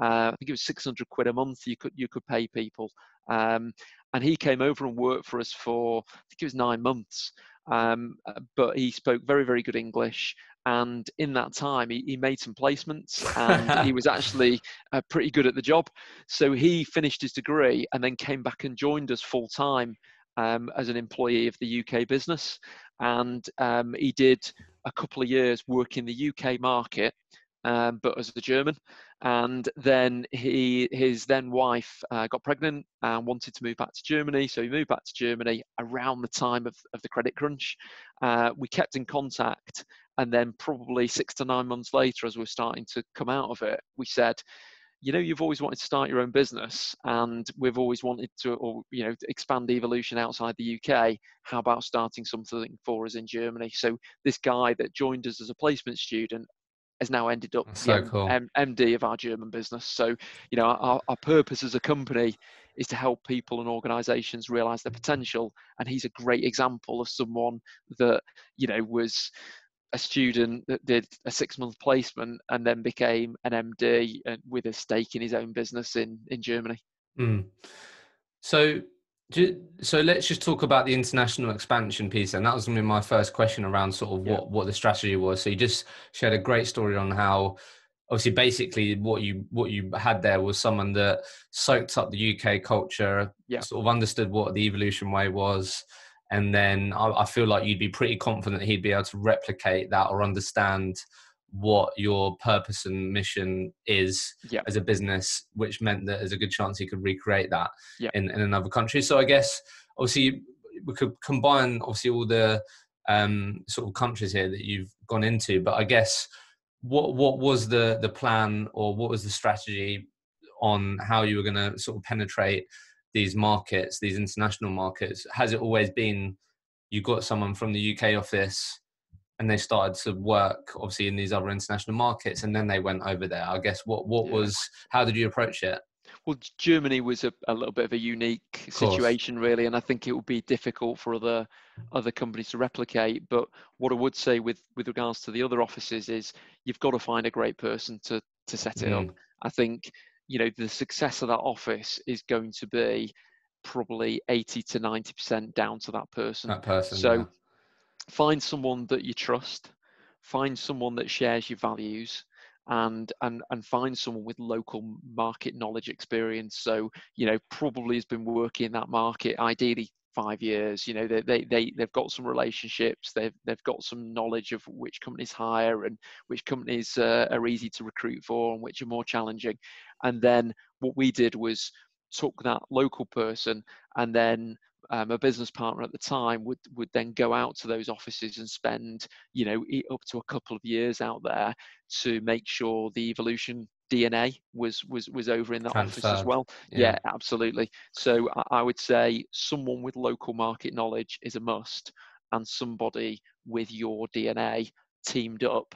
Uh, I think it was 600 quid a month you could you could pay people. Um, and he came over and worked for us for I think it was nine months. Um, but he spoke very very good English, and in that time he, he made some placements and he was [LAUGHS] actually uh, pretty good at the job. So he finished his degree and then came back and joined us full time um, as an employee of the uk business. And um, he did a couple of years work in the uk market um, but as a German. And then he, his then wife uh, got pregnant and wanted to move back to Germany. So he moved back to Germany around the time of, of the credit crunch. Uh, we kept in contact and then probably six to nine months later, as we're starting to come out of it, we said, you know, you've always wanted to start your own business, and we've always wanted to, or you know, expand evolution outside the UK. How about starting something for us in Germany? So this guy that joined us as a placement student has now ended up so cool. M- MD of our German business. So, you know, our, our purpose as a company is to help people and organizations realize their potential. And he's a great example of someone that, you know, was a student that did a six month placement and then became an MD with a stake in his own business in, in Germany. Mm. So so let's just talk about the international expansion piece, and that was going to be my first question around sort of yeah. what what the strategy was. So you just shared a great story on how, obviously, basically what you what you had there was someone that soaked up the UK culture, yeah. sort of understood what the evolution way was, and then I, I feel like you'd be pretty confident he'd be able to replicate that or understand what your purpose and mission is yeah. as a business, which meant that there's a good chance you could recreate that yeah. in, in another country. So I guess obviously we could combine obviously all the um, sort of countries here that you've gone into, but I guess what what was the the plan or what was the strategy on how you were going to sort of penetrate these markets, these international markets? Has it always been you got someone from the UK office? And they started to work obviously in these other international markets and then they went over there. I guess what what yeah. was how did you approach it? Well germany was a, a little bit of a unique situation really and i think it would be difficult for other other companies to replicate but what i would say with with regards to the other offices is you've got to find a great person to to set it mm. up i think you know the success of that office is going to be probably 80 to 90% down to that person. That person so yeah find someone that you trust find someone that shares your values and and and find someone with local market knowledge experience. So you know probably has been working in that market ideally five years. You know they, they, they they've got some relationships they've they've got some knowledge of which companies hire and which companies uh, are easy to recruit for and which are more challenging. And then what we did was took that local person and then um, a business partner at the time would would then go out to those offices and spend you know up to a couple of years out there to make sure the evolution DNA was was was over in that office as well. Yeah. yeah, absolutely. So I, would say someone with local market knowledge is a must, and somebody with your DNA teamed up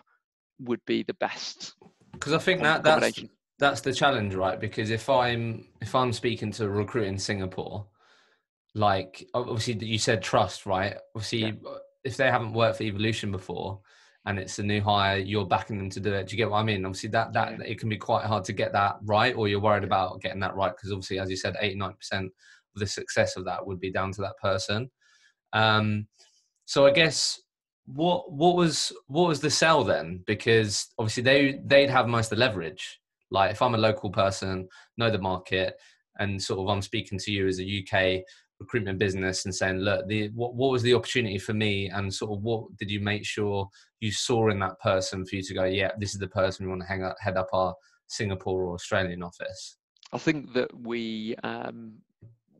would be the best. Because I think that that's that's the challenge, right? Because if I'm if I'm speaking to a recruit in Singapore like obviously you said trust right? Obviously yeah. if they haven't worked for evolution before and it's a new hire you're backing them to do it. Do you get what i mean? Obviously that that yeah. it can be quite hard to get that right or you're worried about getting that right because obviously as you said 89% of the success of that would be down to that person. Um so i guess what what was what was the sell then? Because obviously they they'd have most of the leverage. Like if i'm a local person know the market and sort of i'm speaking to you as a uk recruitment business and saying, look, the, what, what was the opportunity for me and sort of what did you make sure you saw in that person for you to go, yeah, this is the person we want to hang up, head up our Singapore or Australian office? I think that we um,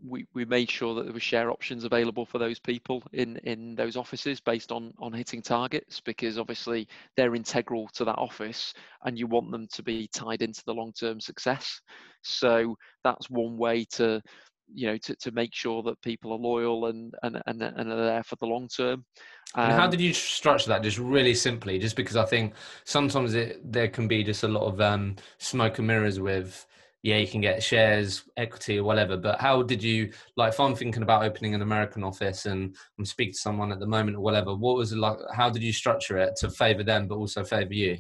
we, we made sure that there were share options available for those people in, in those offices based on, on hitting targets because obviously they're integral to that office and you want them to be tied into the long term success. So that's one way to you know to, to make sure that people are loyal and and and, and are there for the long term. Um, and how um, did you structure that? Just really simply just because i think sometimes it there can be just a lot of um, smoke and mirrors with yeah you can get shares equity or whatever but how did you like if i'm thinking about opening an american office and i'm speaking to someone at the moment or whatever what was it like how did you structure it to favor them but also favor you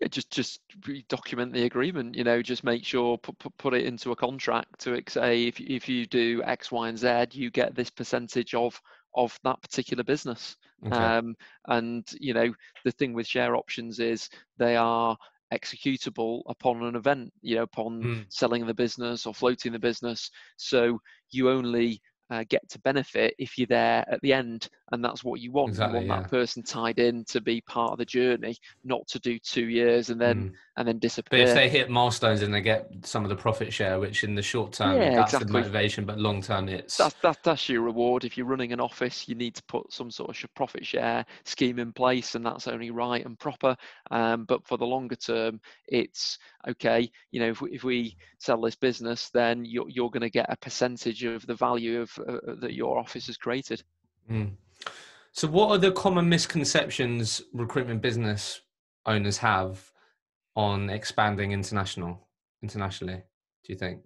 yeah, just just document the agreement. You know, just make sure put put, put it into a contract to say if if you do X, Y, and Z, you get this percentage of of that particular business. Okay. Um, and you know, the thing with share options is they are executable upon an event. You know, upon mm. selling the business or floating the business. So you only uh, get to benefit if you're there at the end and that's what you want Exactly, you want yeah. that person tied in to be part of the journey not to do two years and then Mm. and then disappear But if they hit milestones and they get some of the profit share, which in the short term Yeah, that's the motivation, but long term it's that's that, that's your reward if you're running an office you need to put some sort of profit share scheme in place and that's only right and proper um, but for the longer term it's okay you know if we, if we sell this business then you're, you're going to get a percentage of the value of uh, that your office has created Mm. So, what are the common misconceptions recruitment business owners have on expanding international internationally? Do you think?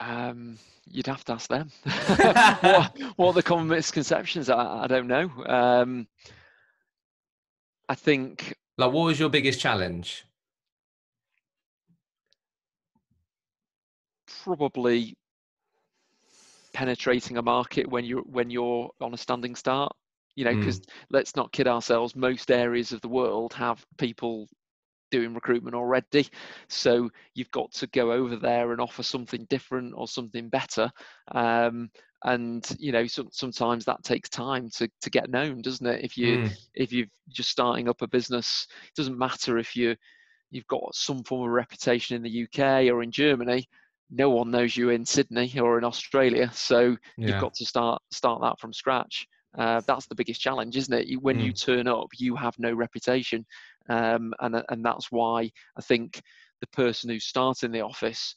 um, you'd have to ask them [LAUGHS] what, [LAUGHS] what are the common misconceptions i, I don't know um, i think Like, what was your biggest challenge? probably penetrating a market when you're when you're on a standing start you know Mm. because let's not kid ourselves most areas of the world have people doing recruitment already so you've got to go over there and offer something different or something better um, and you know some, sometimes that takes time to, to get known doesn't it if you Mm. if you're just starting up a business it doesn't matter if you you've got some form of reputation in the UK or in Germany no one knows you in Sydney or in Australia so Yeah. you've got to start start that from scratch. Uh, that's the biggest challenge isn't it? When you turn up you have no reputation. Um, and and that's why I think the person who's starting the office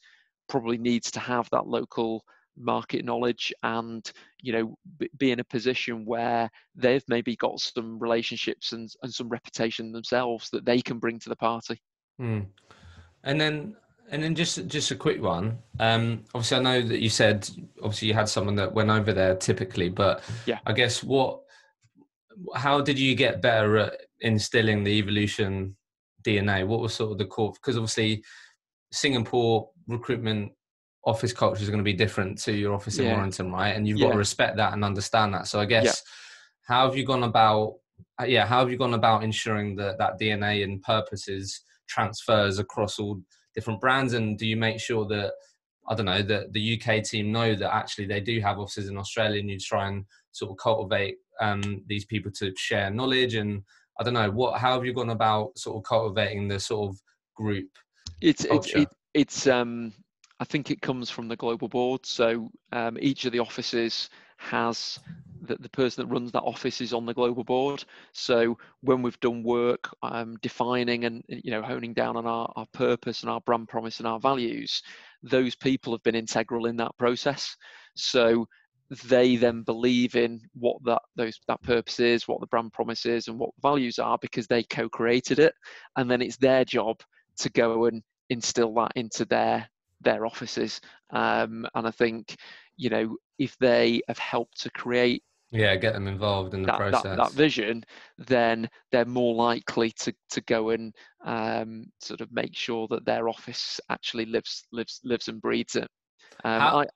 probably needs to have that local market knowledge and you know be in a position where they've maybe got some relationships and, and some reputation themselves that they can bring to the party. Mm. And then, and then just just a quick one. Um, obviously, I know that you said obviously you had someone that went over there typically, but Yeah. I guess what, how did you get better at instilling the evolution DNA? What was sort of the core? Because obviously, Singapore recruitment office culture is going to be different to your office in Yeah. Warrington, right? And you've got to respect that and understand that. So I guess how have you gone about? Yeah, how have you gone about ensuring that that DNA and purposes transfers across all different brands? And do you make sure that I don't know that the UK team know that actually they do have offices in Australia, and you try and sort of cultivate um, these people to share knowledge and I don't know what. How have you gone about sort of cultivating the sort of group? it's it's culture. it, it's um i think it comes from the global board so um, each of the offices has the, the person that runs that office is on the global board. So when we've done work um, defining and you know honing down on our, our purpose and our brand promise and our values those people have been integral in that process. So they then believe in what that those that purpose is what the brand promise is and what values are because they co-created it. And then it's their job to go and instill that into their their offices. Um, and i think you know if they have helped to create Yeah, get them involved in the that, process. that, that vision then they're more likely to, to go and um, sort of make sure that their office actually lives lives lives and breeds it um, How- I,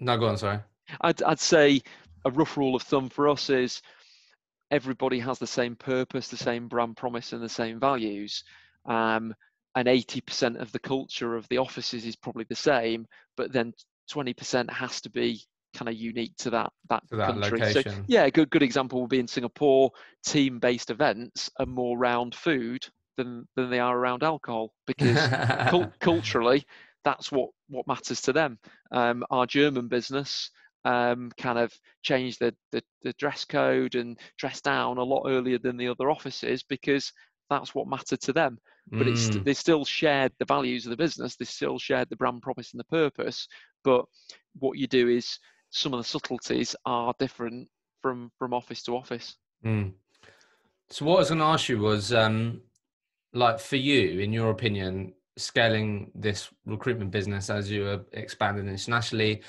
no, go on. Sorry. I'd, I'd say a rough rule of thumb for us is everybody has the same purpose, the same brand promise, and the same values. Um, and 80% of the culture of the offices is probably the same, but then 20% has to be kind of unique to that that, To that country. So yeah, a good good example would be in Singapore. Team-based events are more around food than than they are around alcohol because cul- [LAUGHS] culturally that's what what matters to them um, our german business um, kind of changed the, the the dress code and dressed down a lot earlier than the other offices because that's what mattered to them but it's Mm, they still shared the values of the business they still shared the brand promise and the purpose but what you do is some of the subtleties are different from from office to office mm. So what I was going to ask you was, um, like for you, in your opinion, scaling this recruitment business as you are expanding internationally,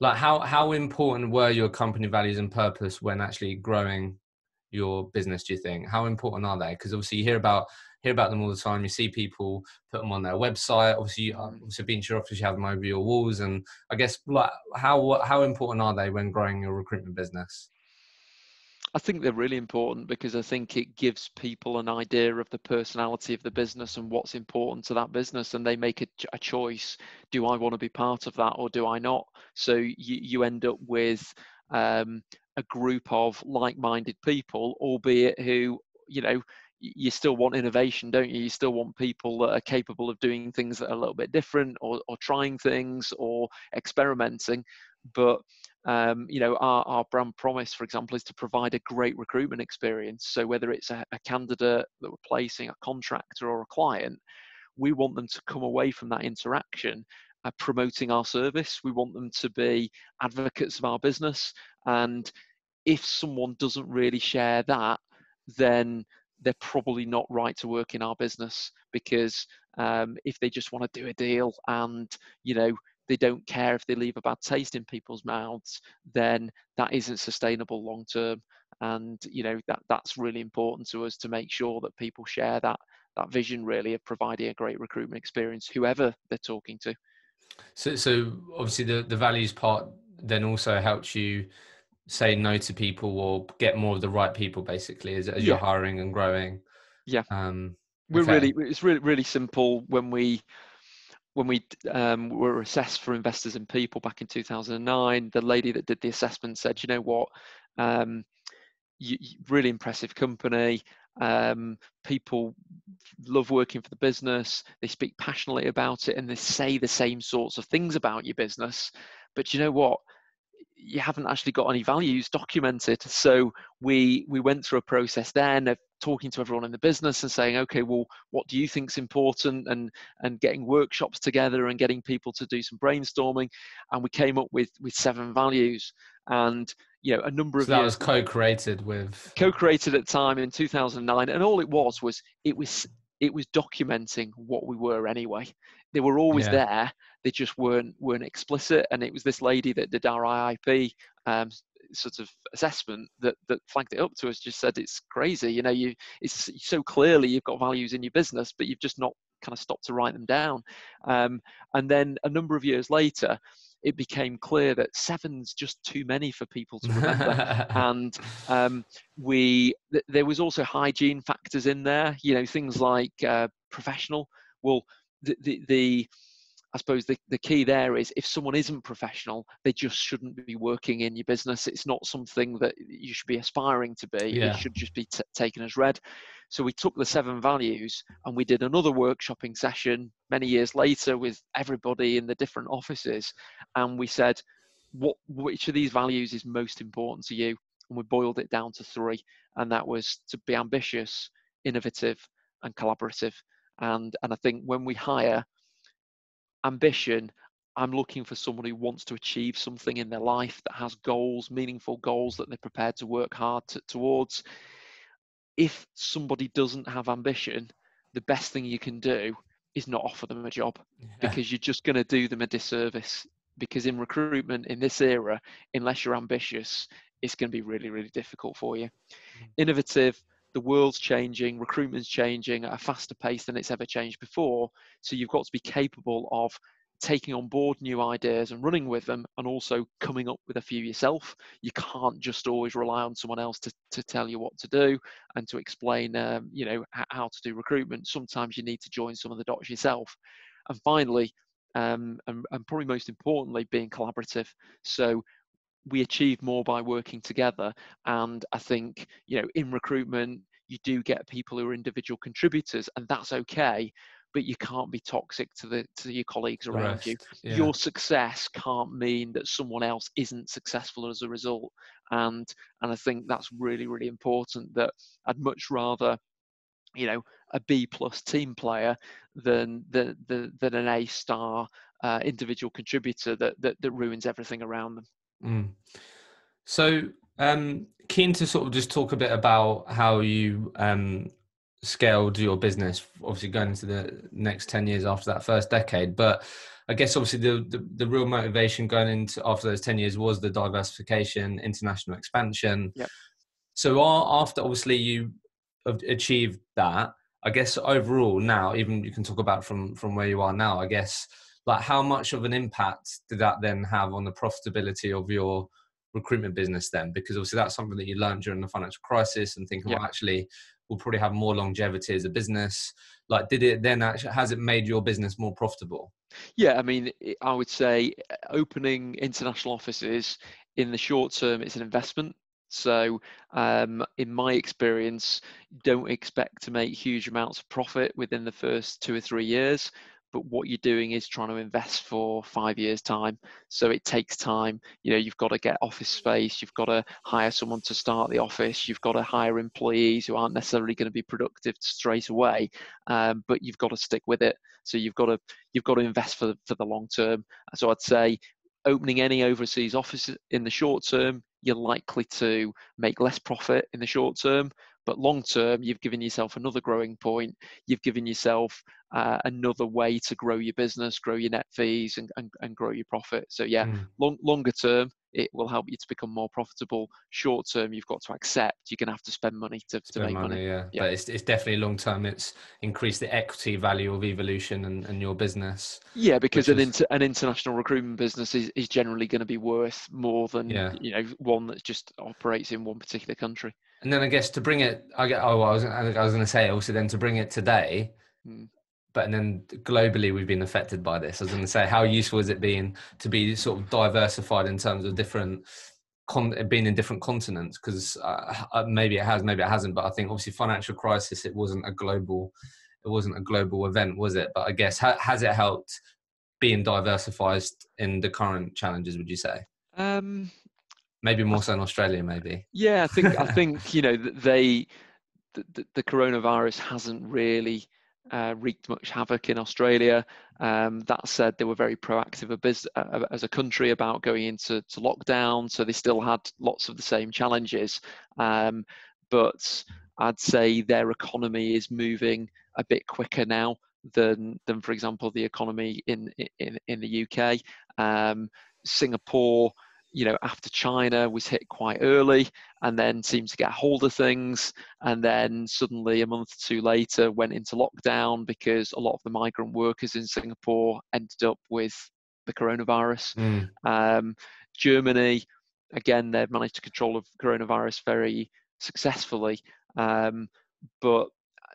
like how how important were your company values and purpose when actually growing your business? Do you think how important are they? Because obviously you hear about hear about them all the time. You see people put them on their website. Obviously, you, Mm. obviously being your office, you have them over your walls. And I guess like how how important are they when growing your recruitment business? I think they're really important because I think it gives people an idea of the personality of the business and what's important to that business, and they make a, a choice: do I want to be part of that or do I not? So you you end up with um, a group of like-minded people, albeit who you know you still want innovation, don't you? You still want people that are capable of doing things that are a little bit different or, or trying things or experimenting. But um, you know, our, our brand promise, for example, is to provide a great recruitment experience. So whether it's a, a candidate that we're placing, a contractor, or a client, we want them to come away from that interaction uh, promoting our service. We want them to be advocates of our business. And if someone doesn't really share that, then they're probably not right to work in our business because um, if they just want to do a deal and you know they don't care if they leave a bad taste in people's mouths, then that isn't sustainable long term. And you know that that's really important to us to make sure that people share that that vision really of providing a great recruitment experience, whoever they're talking to. So, so obviously the the values part then also helps you say no to people or get more of the right people, basically, as, as yeah. you're hiring and growing. Yeah. Um, We're really it's really really simple when we when we um, were assessed for Investors in People back in 2009, the lady that did the assessment said, you know what, um, you, really impressive company. Um, people love working for the business. They speak passionately about it and they say the same sorts of things about your business. But you know what? You haven't actually got any values documented. So we we went through a process then of talking to everyone in the business and saying, okay, well, what do you think's important, and and getting workshops together and getting people to do some brainstorming, and we came up with with seven values, and you know a number so of that was co-created with co-created at the time in 2009, and all it was was it was it was documenting what we were anyway. They were always yeah. there. They just weren't weren't explicit. And it was this lady that did our IIP um, sort of assessment that that flagged it up to us. Just said it's crazy. You know, you it's so clearly you've got values in your business, but you've just not kind of stopped to write them down. Um, and then a number of years later, it became clear that seven's just too many for people to remember. [LAUGHS] and um, we th- there was also hygiene factors in there. You know, things like uh, professional. Well, the, the, the I suppose the, the key there is if someone isn't professional, they just shouldn't be working in your business. It's not something that you should be aspiring to be. Yeah. It should just be t- taken as read. So we took the seven values and we did another workshopping session many years later with everybody in the different offices. And we said, what which of these values is most important to you? And we boiled it down to three. And that was to be ambitious, innovative, and collaborative. And and I think when we hire ambition i'm looking for someone who wants to achieve something in their life that has goals meaningful goals that they're prepared to work hard to, towards if somebody doesn't have ambition the best thing you can do is not offer them a job yeah. because you're just going to do them a disservice because in recruitment in this era unless you're ambitious it's going to be really really difficult for you mm. innovative the world's changing, recruitment's changing at a faster pace than it's ever changed before. So you've got to be capable of taking on board new ideas and running with them and also coming up with a few yourself. You can't just always rely on someone else to, to tell you what to do and to explain, um, you know, how to do recruitment. Sometimes you need to join some of the dots yourself. And finally, um, and, and probably most importantly, being collaborative. So we achieve more by working together. And I think, you know, in recruitment, you do get people who are individual contributors, and that's okay. But you can't be toxic to the to your colleagues around Rest, you. Yeah. Your success can't mean that someone else isn't successful as a result. And and I think that's really really important. That I'd much rather, you know, a B plus team player than the, the than an A star uh, individual contributor that, that that ruins everything around them. Mm. So, um, keen to sort of just talk a bit about how you um, scaled your business, obviously going into the next 10 years after that first decade. But I guess obviously the, the, the real motivation going into after those 10 years was the diversification, international expansion. Yep. So after obviously you achieved that, I guess overall now, even you can talk about from from where you are now, I guess like how much of an impact did that then have on the profitability of your recruitment business then? Because obviously that's something that you learned during the financial crisis and thinking, Yeah. well, actually, we'll probably have more longevity as a business. Like, did it then actually, has it made your business more profitable? Yeah, I mean, i- I would say uh, opening international offices in the short term is an investment. So, um, in my experience, don't expect to make huge amounts of profit within the first two or three years. But what you're doing is trying to invest for five years' time. So it takes time. You know, you've got to get office space. You've got to hire someone to start the office. You've got to hire employees who aren't necessarily going to be productive straight away. Um, but you've got to stick with it. So you've got to you've got to invest for for the long term. So I'd say opening any overseas office in the short term, you're likely to make less profit in the short term. But long term, you've given yourself another growing point. You've given yourself uh, another way to grow your business, grow your net fees, and, and, and grow your profit. So yeah, Mm. long, longer term, it will help you to become more profitable. Short term, you've got to accept you're going to have to spend money to, to make money, money. yeah. Yeah. But it's, it's definitely long term. It's increased the equity value of evolution and, and your business. Yeah, because an is- inter, an international recruitment business is, is generally going to be worth more than Yeah. you know one that just operates in one particular country. And then I guess to bring it, I get. Oh, I was I was going to say also then to bring it today, Mm. But and then globally we've been affected by this. I was going to say how useful has it been to be sort of diversified in terms of different. Con- being in different continents because uh, uh, maybe it has maybe it hasn't but i think obviously financial crisis it wasn't a global it wasn't a global event was it but i guess ha- has it helped being diversified in the current challenges would you say Um, maybe more so in australia maybe yeah, I think I [LAUGHS] think you know they the, the, the coronavirus hasn't really uh, wreaked much havoc in Australia. Um, that said, they were very proactive bus- uh, as a country about going into to lockdown, so they still had lots of the same challenges. Um, but I'd say their economy is moving a bit quicker now than than, for example, the economy in in in the UK. Um, Singapore, you know, after China was hit quite early and then seemed to get hold of things and then suddenly a month or two later went into lockdown because a lot of the migrant workers in Singapore ended up with the coronavirus. Mm, Um, Germany, again, they've managed to control the coronavirus very successfully. Um, but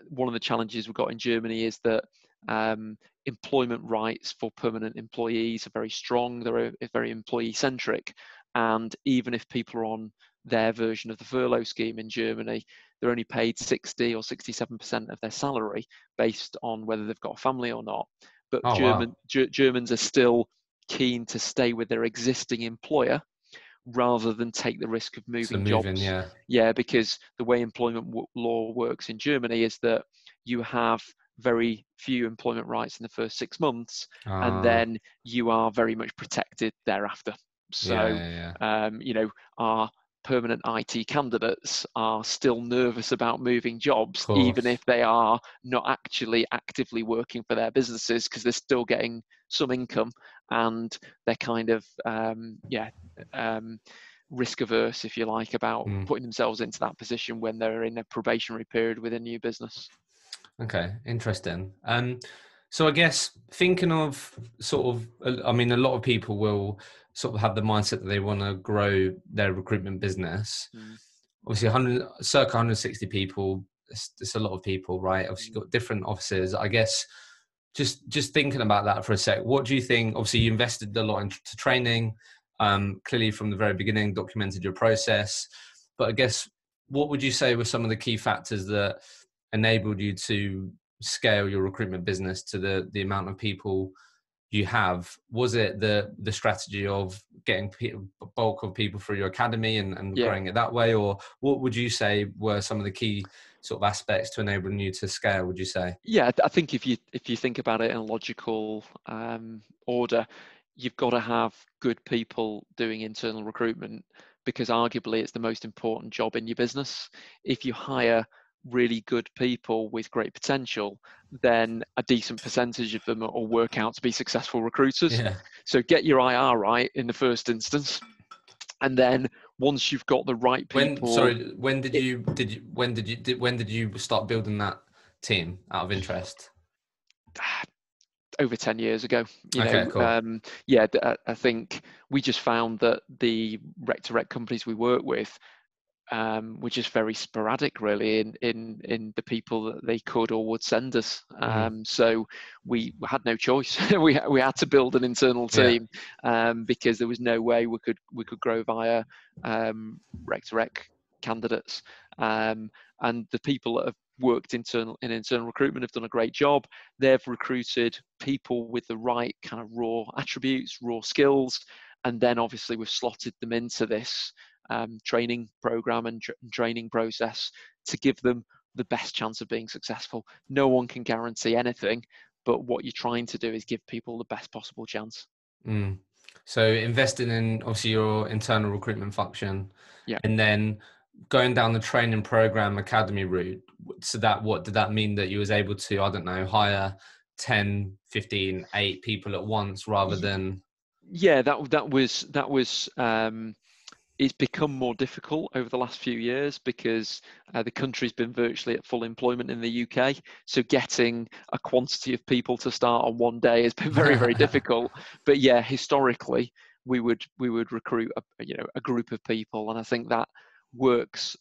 one of the challenges we've got in Germany is that um, employment rights for permanent employees are very strong. They're uh, very employee centric. And even if people are on their version of the furlough scheme in Germany, they're only paid 60 or 67% of their salary based on whether they've got a family or not. But Oh, wow. German, Ger- Germans are still keen to stay with their existing employer rather than take the risk of so moving moving jobs. yeah Yeah, because the way employment w- law works in Germany is that you have very few employment rights in the first six months, Ah, and then you are very much protected thereafter. So, yeah, yeah. um, you know, our permanent IT candidates are still nervous about moving jobs, even if they are not actually actively working for their businesses, because they're still getting some income and they're kind of, um, yeah, um, risk averse, if you like, about Mm. putting themselves into that position when they're in a probationary period with a new business. Okay, interesting. Um, so I guess thinking of sort of, I mean, a lot of people will sort of have the mindset that they want to grow their recruitment business. Mm. Obviously, 100, circa 160 people. It's, it's a lot of people, right? Obviously, you've got different offices. I guess just just thinking about that for a sec. What do you think? Obviously, you invested a lot into training. Um, clearly, from the very beginning, documented your process. But I guess what would you say were some of the key factors that enabled you to scale your recruitment business to the the amount of people you have was it the the strategy of getting pe- bulk of people through your academy and, and Yeah. growing it that way or what would you say were some of the key sort of aspects to enabling you to scale would you say Yeah, I think if you if you think about it in a logical um, order, you've got to have good people doing internal recruitment because arguably it's the most important job in your business. If you hire really good people with great potential, then a decent percentage of them will work out to be successful recruiters. yeah So get your IR right in the first instance, and then once you've got the right when people, sorry when did you did you when did you did, when did you start building that team out of interest [SIGHS] over 10 years ago you okay, know cool. um, yeah i think we just found that the rec to rec companies we work with um, were just very sporadic really in in in the people that they could or would send us mm-hmm. um, mm. so we had no choice [LAUGHS] we we had to build an internal team yeah. um, because there was no way we could we could grow via um, rec to rec candidates um, and the people that have worked internal in internal recruitment have done a great job. They've recruited people with the right kind of raw attributes, raw skills, and then obviously we've slotted them into this um, training program and tra- training process to give them the best chance of being successful. No one can guarantee anything, but what you're trying to do is give people the best possible chance. Mm. So investing in obviously your internal recruitment function, yeah, and then going down the training program academy route so that what did that mean that you was able to i don't know hire 10 15 8 people at once rather than yeah that that was that was um it's become more difficult over the last few years because uh, the country's been virtually at full employment in the UK. So getting a quantity of people to start on one day has been very, very [LAUGHS] difficult. But yeah, historically, we would we would recruit a, you know a group of people, and I think that works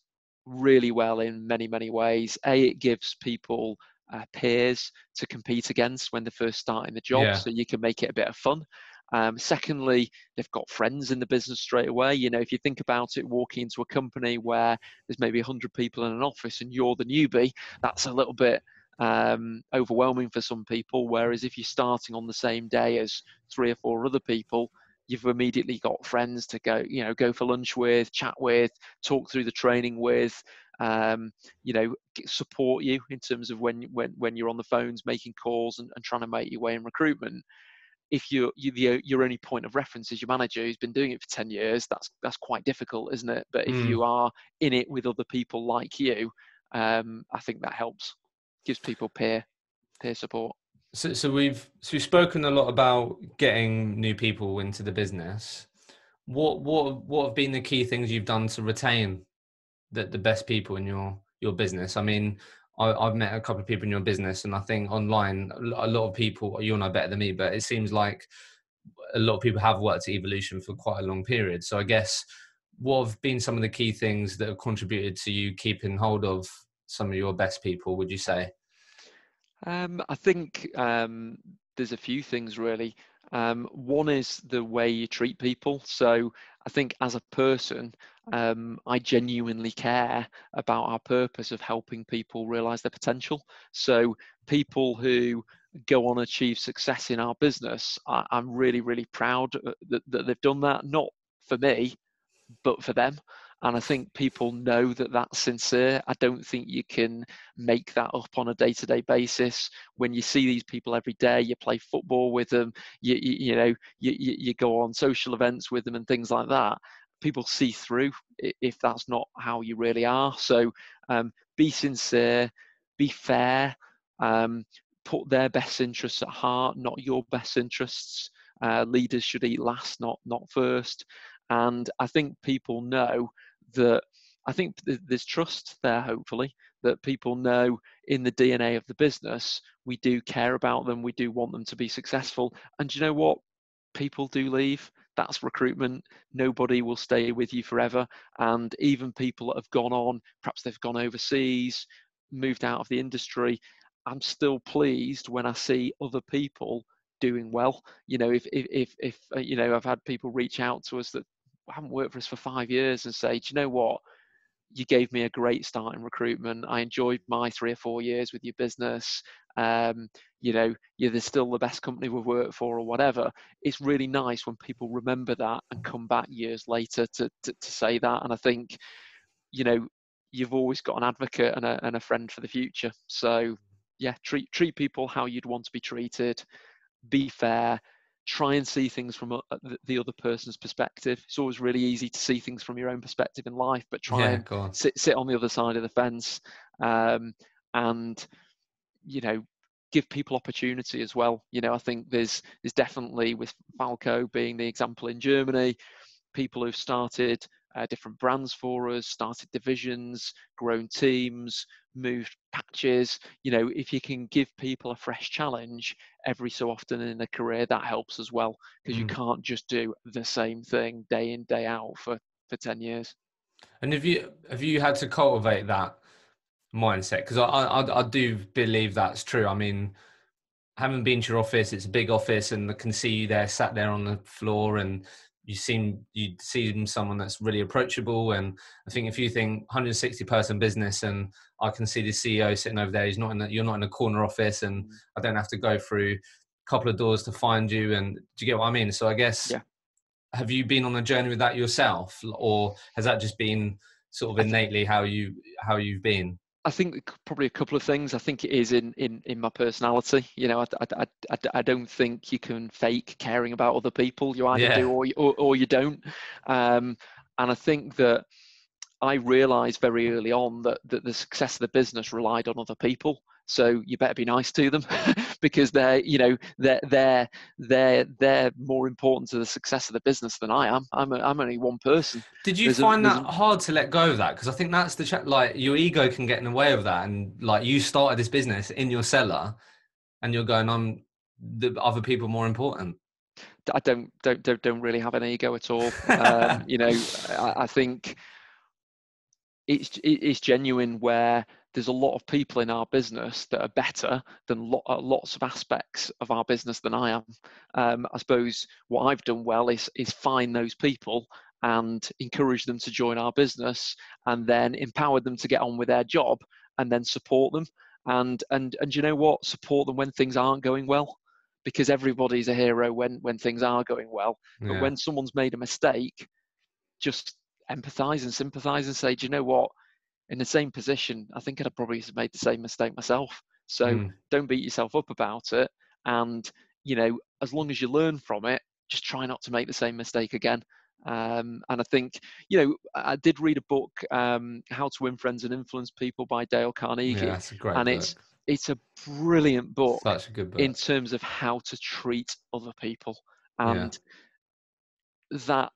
really well in many, many ways. A, it gives people uh, peers to compete against when they're first starting the job, yeah. so you can make it a bit of fun. Um, secondly, they've got friends in the business straight away. You know, if you think about it, walking into a company where there's maybe 100 people in an office and you're the newbie, that's a little bit um, overwhelming for some people. Whereas if you're starting on the same day as three or four other people, you've immediately got friends to go you know go for lunch with chat with talk through the training with um, you know support you in terms of when when when you're on the phones making calls and, and trying to make your way in recruitment if you're you, the, your only point of reference is your manager who's been doing it for 10 years that's that's quite difficult isn't it but if mm. you are in it with other people like you um, i think that helps gives people peer peer support so, so we've so we've spoken a lot about getting new people into the business. What what what have been the key things you've done to retain the the best people in your your business? I mean, I, have met a couple of people in your business, and I think online a lot of people you'll know better than me, but it seems like a lot of people have worked at Evolution for quite a long period. So I guess what have been some of the key things that have contributed to you keeping hold of some of your best people? Would you say? Um, I think um, there's a few things really. Um, one is the way you treat people. So I think as a person, um, I genuinely care about our purpose of helping people realize their potential. So people who go on achieve success in our business, I, am really, really proud uh, that, that they've done that, not for me, but for them and I think people know that that's sincere. I don't think you can make that up on a day-to-day basis. When you see these people every day, you play football with them, you you, you know you, you go on social events with them and things like that. People see through if that's not how you really are. So um, be sincere, be fair, um, put their best interests at heart, not your best interests. Uh, leaders should eat last, not not first. And I think people know that I think there's trust there, hopefully, that people know in the DNA of the business, we do care about them, we do want them to be successful. And you know what? People do leave. That's recruitment. Nobody will stay with you forever. And even people that have gone on, perhaps they've gone overseas, moved out of the industry, I'm still pleased when I see other people doing well. You know, if if if, if uh, you know, I've had people reach out to us that haven't worked for us for five years and say, do you know what? You gave me a great start in recruitment. I enjoyed my three or four years with your business. Um, you know, you're still the best company we've worked for or whatever. It's really nice when people remember that and come back years later to, to, to say that. And I think, you know, you've always got an advocate and a, and a friend for the future. So yeah, treat, treat people how you'd want to be treated. Be fair, try and see things from a, the other person's perspective. It's always really easy to see things from your own perspective in life, but try yeah, and sit sit on the other side of the fence, um, and you know give people opportunity as well. You know, I think there's there's definitely with Falco being the example in Germany, people who've started uh, different brands for us, started divisions, grown teams, moved patches. You know, if you can give people a fresh challenge every so often in a career, that helps as well because mm. you can't just do the same thing day in day out for for ten years. And have you have you had to cultivate that mindset? Because I, I I do believe that's true. I mean having been to your office, it's a big office, and I can see you there, sat there on the floor, and you seem you seem someone that's really approachable. And I think if you think 160 person business, and I can see the CEO sitting over there, he's not in the, you're not in a corner office, and mm. I don't have to go through a couple of doors to find you. And do you get what I mean? So I guess yeah. have you been on a journey with that yourself, or has that just been sort of innately how you how you've been? I think probably a couple of things. I think it is in in, in my personality. You know, I, I, I, I don't think you can fake caring about other people. You either yeah. do or you, or, or you don't. Um, and I think that I realised very early on that, that the success of the business relied on other people. So you better be nice to them [LAUGHS] because they're, you know, they're they're they're they're more important to the success of the business than I am. I'm a, I'm only one person. Did you there's find a, that hard to let go of that? Because I think that's the chat. Like your ego can get in the way of that, and like you started this business in your cellar, and you're going, I'm the other people more important. I don't don't don't, don't really have an ego at all. [LAUGHS] Um, you know, I, I think it's it's genuine where there's a lot of people in our business that are better than lo- uh, lots of aspects of our business than I am. Um, I suppose what I've done well is is find those people and encourage them to join our business, and then empower them to get on with their job, and then support them. And and and you know what? Support them when things aren't going well, because everybody's a hero when when things are going well. But when someone's made a mistake, just empathize and sympathize and say, do you know what? In the same position, I think I'd have probably made the same mistake myself. So mm. don't beat yourself up about it. And, you know, as long as you learn from it, just try not to make the same mistake again. Um, and I think, you know, I did read a book, um, How to Win Friends and Influence People by Dale Carnegie. Yeah, that's a great and book. it's it's a brilliant book, Such a good book in terms of how to treat other people. And yeah. that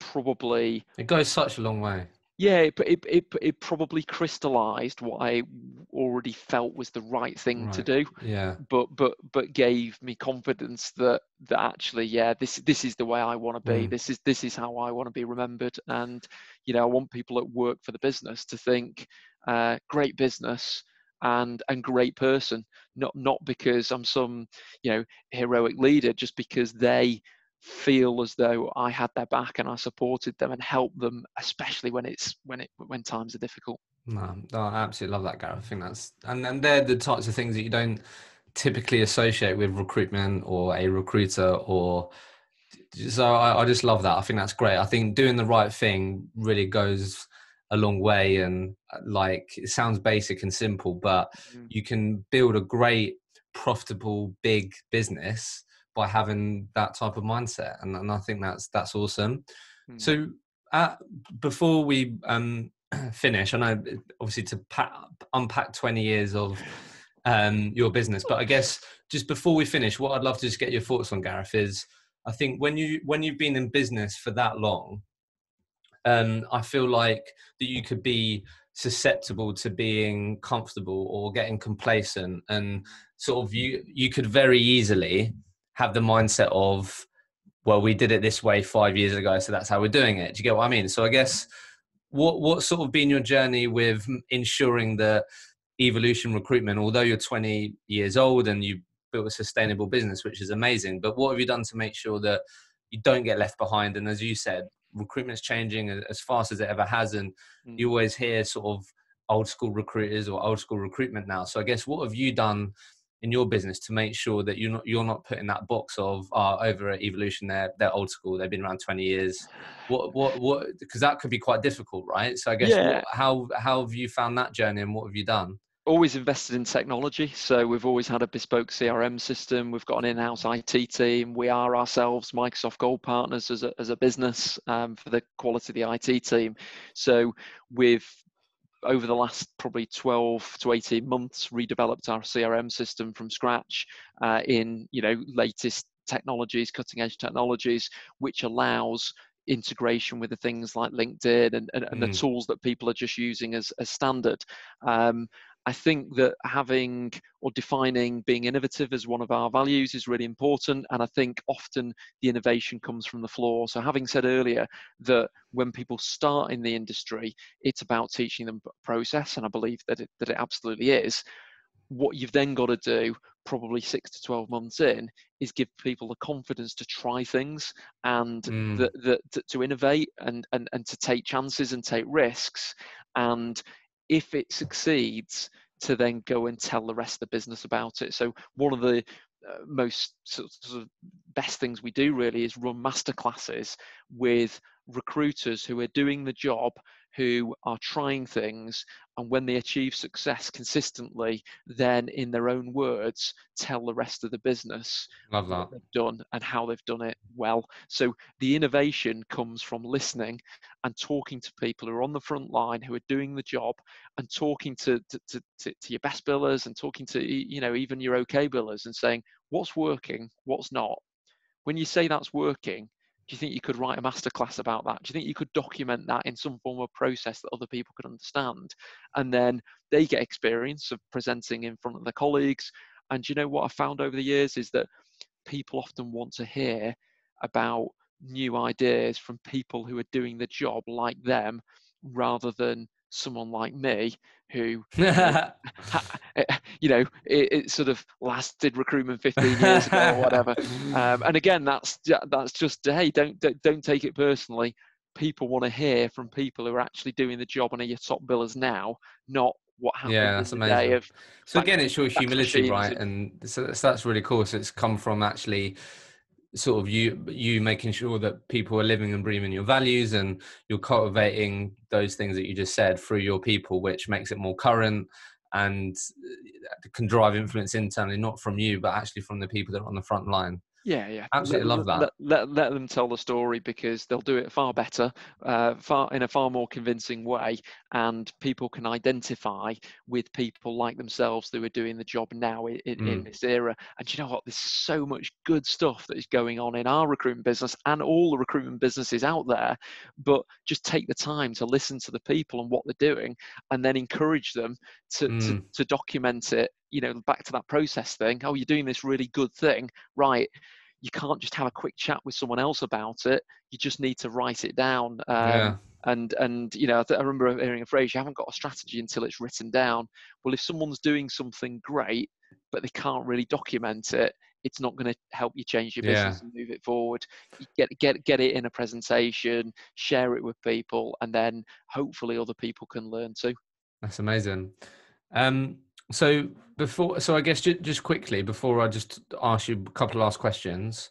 probably it goes such a long way yeah it, it, it, it probably crystallized what i already felt was the right thing right. to do yeah but but but gave me confidence that that actually yeah this this is the way i want to be mm. this is this is how i want to be remembered and you know i want people at work for the business to think uh, great business and and great person not not because i'm some you know heroic leader just because they feel as though I had their back and I supported them and helped them, especially when it's when it when times are difficult. No, no I absolutely love that, Gareth. I think that's and and they're the types of things that you don't typically associate with recruitment or a recruiter or so I, I just love that. I think that's great. I think doing the right thing really goes a long way and like it sounds basic and simple, but mm. you can build a great profitable big business by having that type of mindset, and, and I think that's that's awesome. Mm. So uh, before we um, [CLEARS THROAT] finish, I know obviously to pack, unpack twenty years of um, your business, but I guess just before we finish, what I'd love to just get your thoughts on, Gareth, is I think when you when you've been in business for that long, um, I feel like that you could be susceptible to being comfortable or getting complacent and sort of you you could very easily have the mindset of well we did it this way five years ago so that's how we're doing it. Do you get what i mean? So i guess what what sort of been your journey with ensuring that evolution recruitment although you're 20 years old and you built a sustainable business which is amazing but what have you done to make sure that you don't get left behind? And as you said recruitment's changing as fast as it ever has and mm. you always hear sort of old school recruiters or old school recruitment now. So i guess what have you done in your business to make sure that you're not you're not put in that box of uh, over at evolution they're they're old school they've been around 20 years. What what what because that could be quite difficult right? So i guess yeah. what, how how have you found that journey and what have you done? Always invested in technology. So we've always had a bespoke crm system. We've got an in-house it team. We are ourselves microsoft gold partners as a, as a business um, for the quality of the it team. So we've over the last probably 12 to 18 months redeveloped our crm system from scratch uh, in you know latest technologies cutting edge technologies which allows integration with the things like LinkedIn and, and, and mm. the tools that people are just using as, as standard. Um, I think that having or defining being innovative as one of our values is really important. And I think often the innovation comes from the floor. So, having said earlier that when people start in the industry, it's about teaching them process, and I believe that it, that it absolutely is. What you've then got to do, probably six to 12 months in, is give people the confidence to try things and mm. the, the, to, to innovate and, and, and to take chances and take risks. And if it succeeds, to then go and tell the rest of the business about it. So one of the uh, most sort of best things we do really is run masterclasses with recruiters who are doing the job who are trying things and when they achieve success consistently then in their own words tell the rest of the business Love that. what they've done and how they've done it well. So the innovation comes from listening and talking to people who are on the front line who are doing the job and talking to to, to, to, to your best billers and talking to you know even your okay billers and saying what's working? What's not? When you say that's working do you think you could write a masterclass about that? Do you think you could document that in some form of process that other people could understand? And then they get experience of presenting in front of their colleagues. And you know what I found over the years is that people often want to hear about new ideas from people who are doing the job like them rather than someone like me who [LAUGHS] eh, you know it, it, sort of lasted recruitment 15 [LAUGHS] years ago or whatever. Um, and again that's that's just hey don't don't, take it personally. People want to hear from people who are actually doing the job and are your top billers now not what happened yeah that's amazing. of, so again it's your humility right? and so, so that's really cool. So it's come from actually sort of you you making sure that people are living and breathing your values and you're cultivating those things that you just said through your people which makes it more current and uh, can drive influence internally not from you but actually from the people that are on the front line yeah, yeah. Absolutely let, love that. Let, let, let, them tell the story because they'll do it far better, uh, far in a far more convincing way, and people can identify with people like themselves who are doing the job now in, mm. in this era. And you know what? There's so much good stuff that is going on in our recruitment business and all the recruitment businesses out there. But just take the time to listen to the people and what they're doing, and then encourage them to, mm. to, to document it you know back to that process thing oh you're doing this really good thing right you can't just have a quick chat with someone else about it you just need to write it down um, yeah. and and you know I, th- I remember hearing a phrase you haven't got a strategy until it's written down well if someone's doing something great but they can't really document it it's not going to help you change your business yeah. and move it forward. You get get get it in a presentation, share it with people, and then hopefully other people can learn too. That's amazing. Um, so before, so I guess just, just quickly before I just ask you a couple of last questions.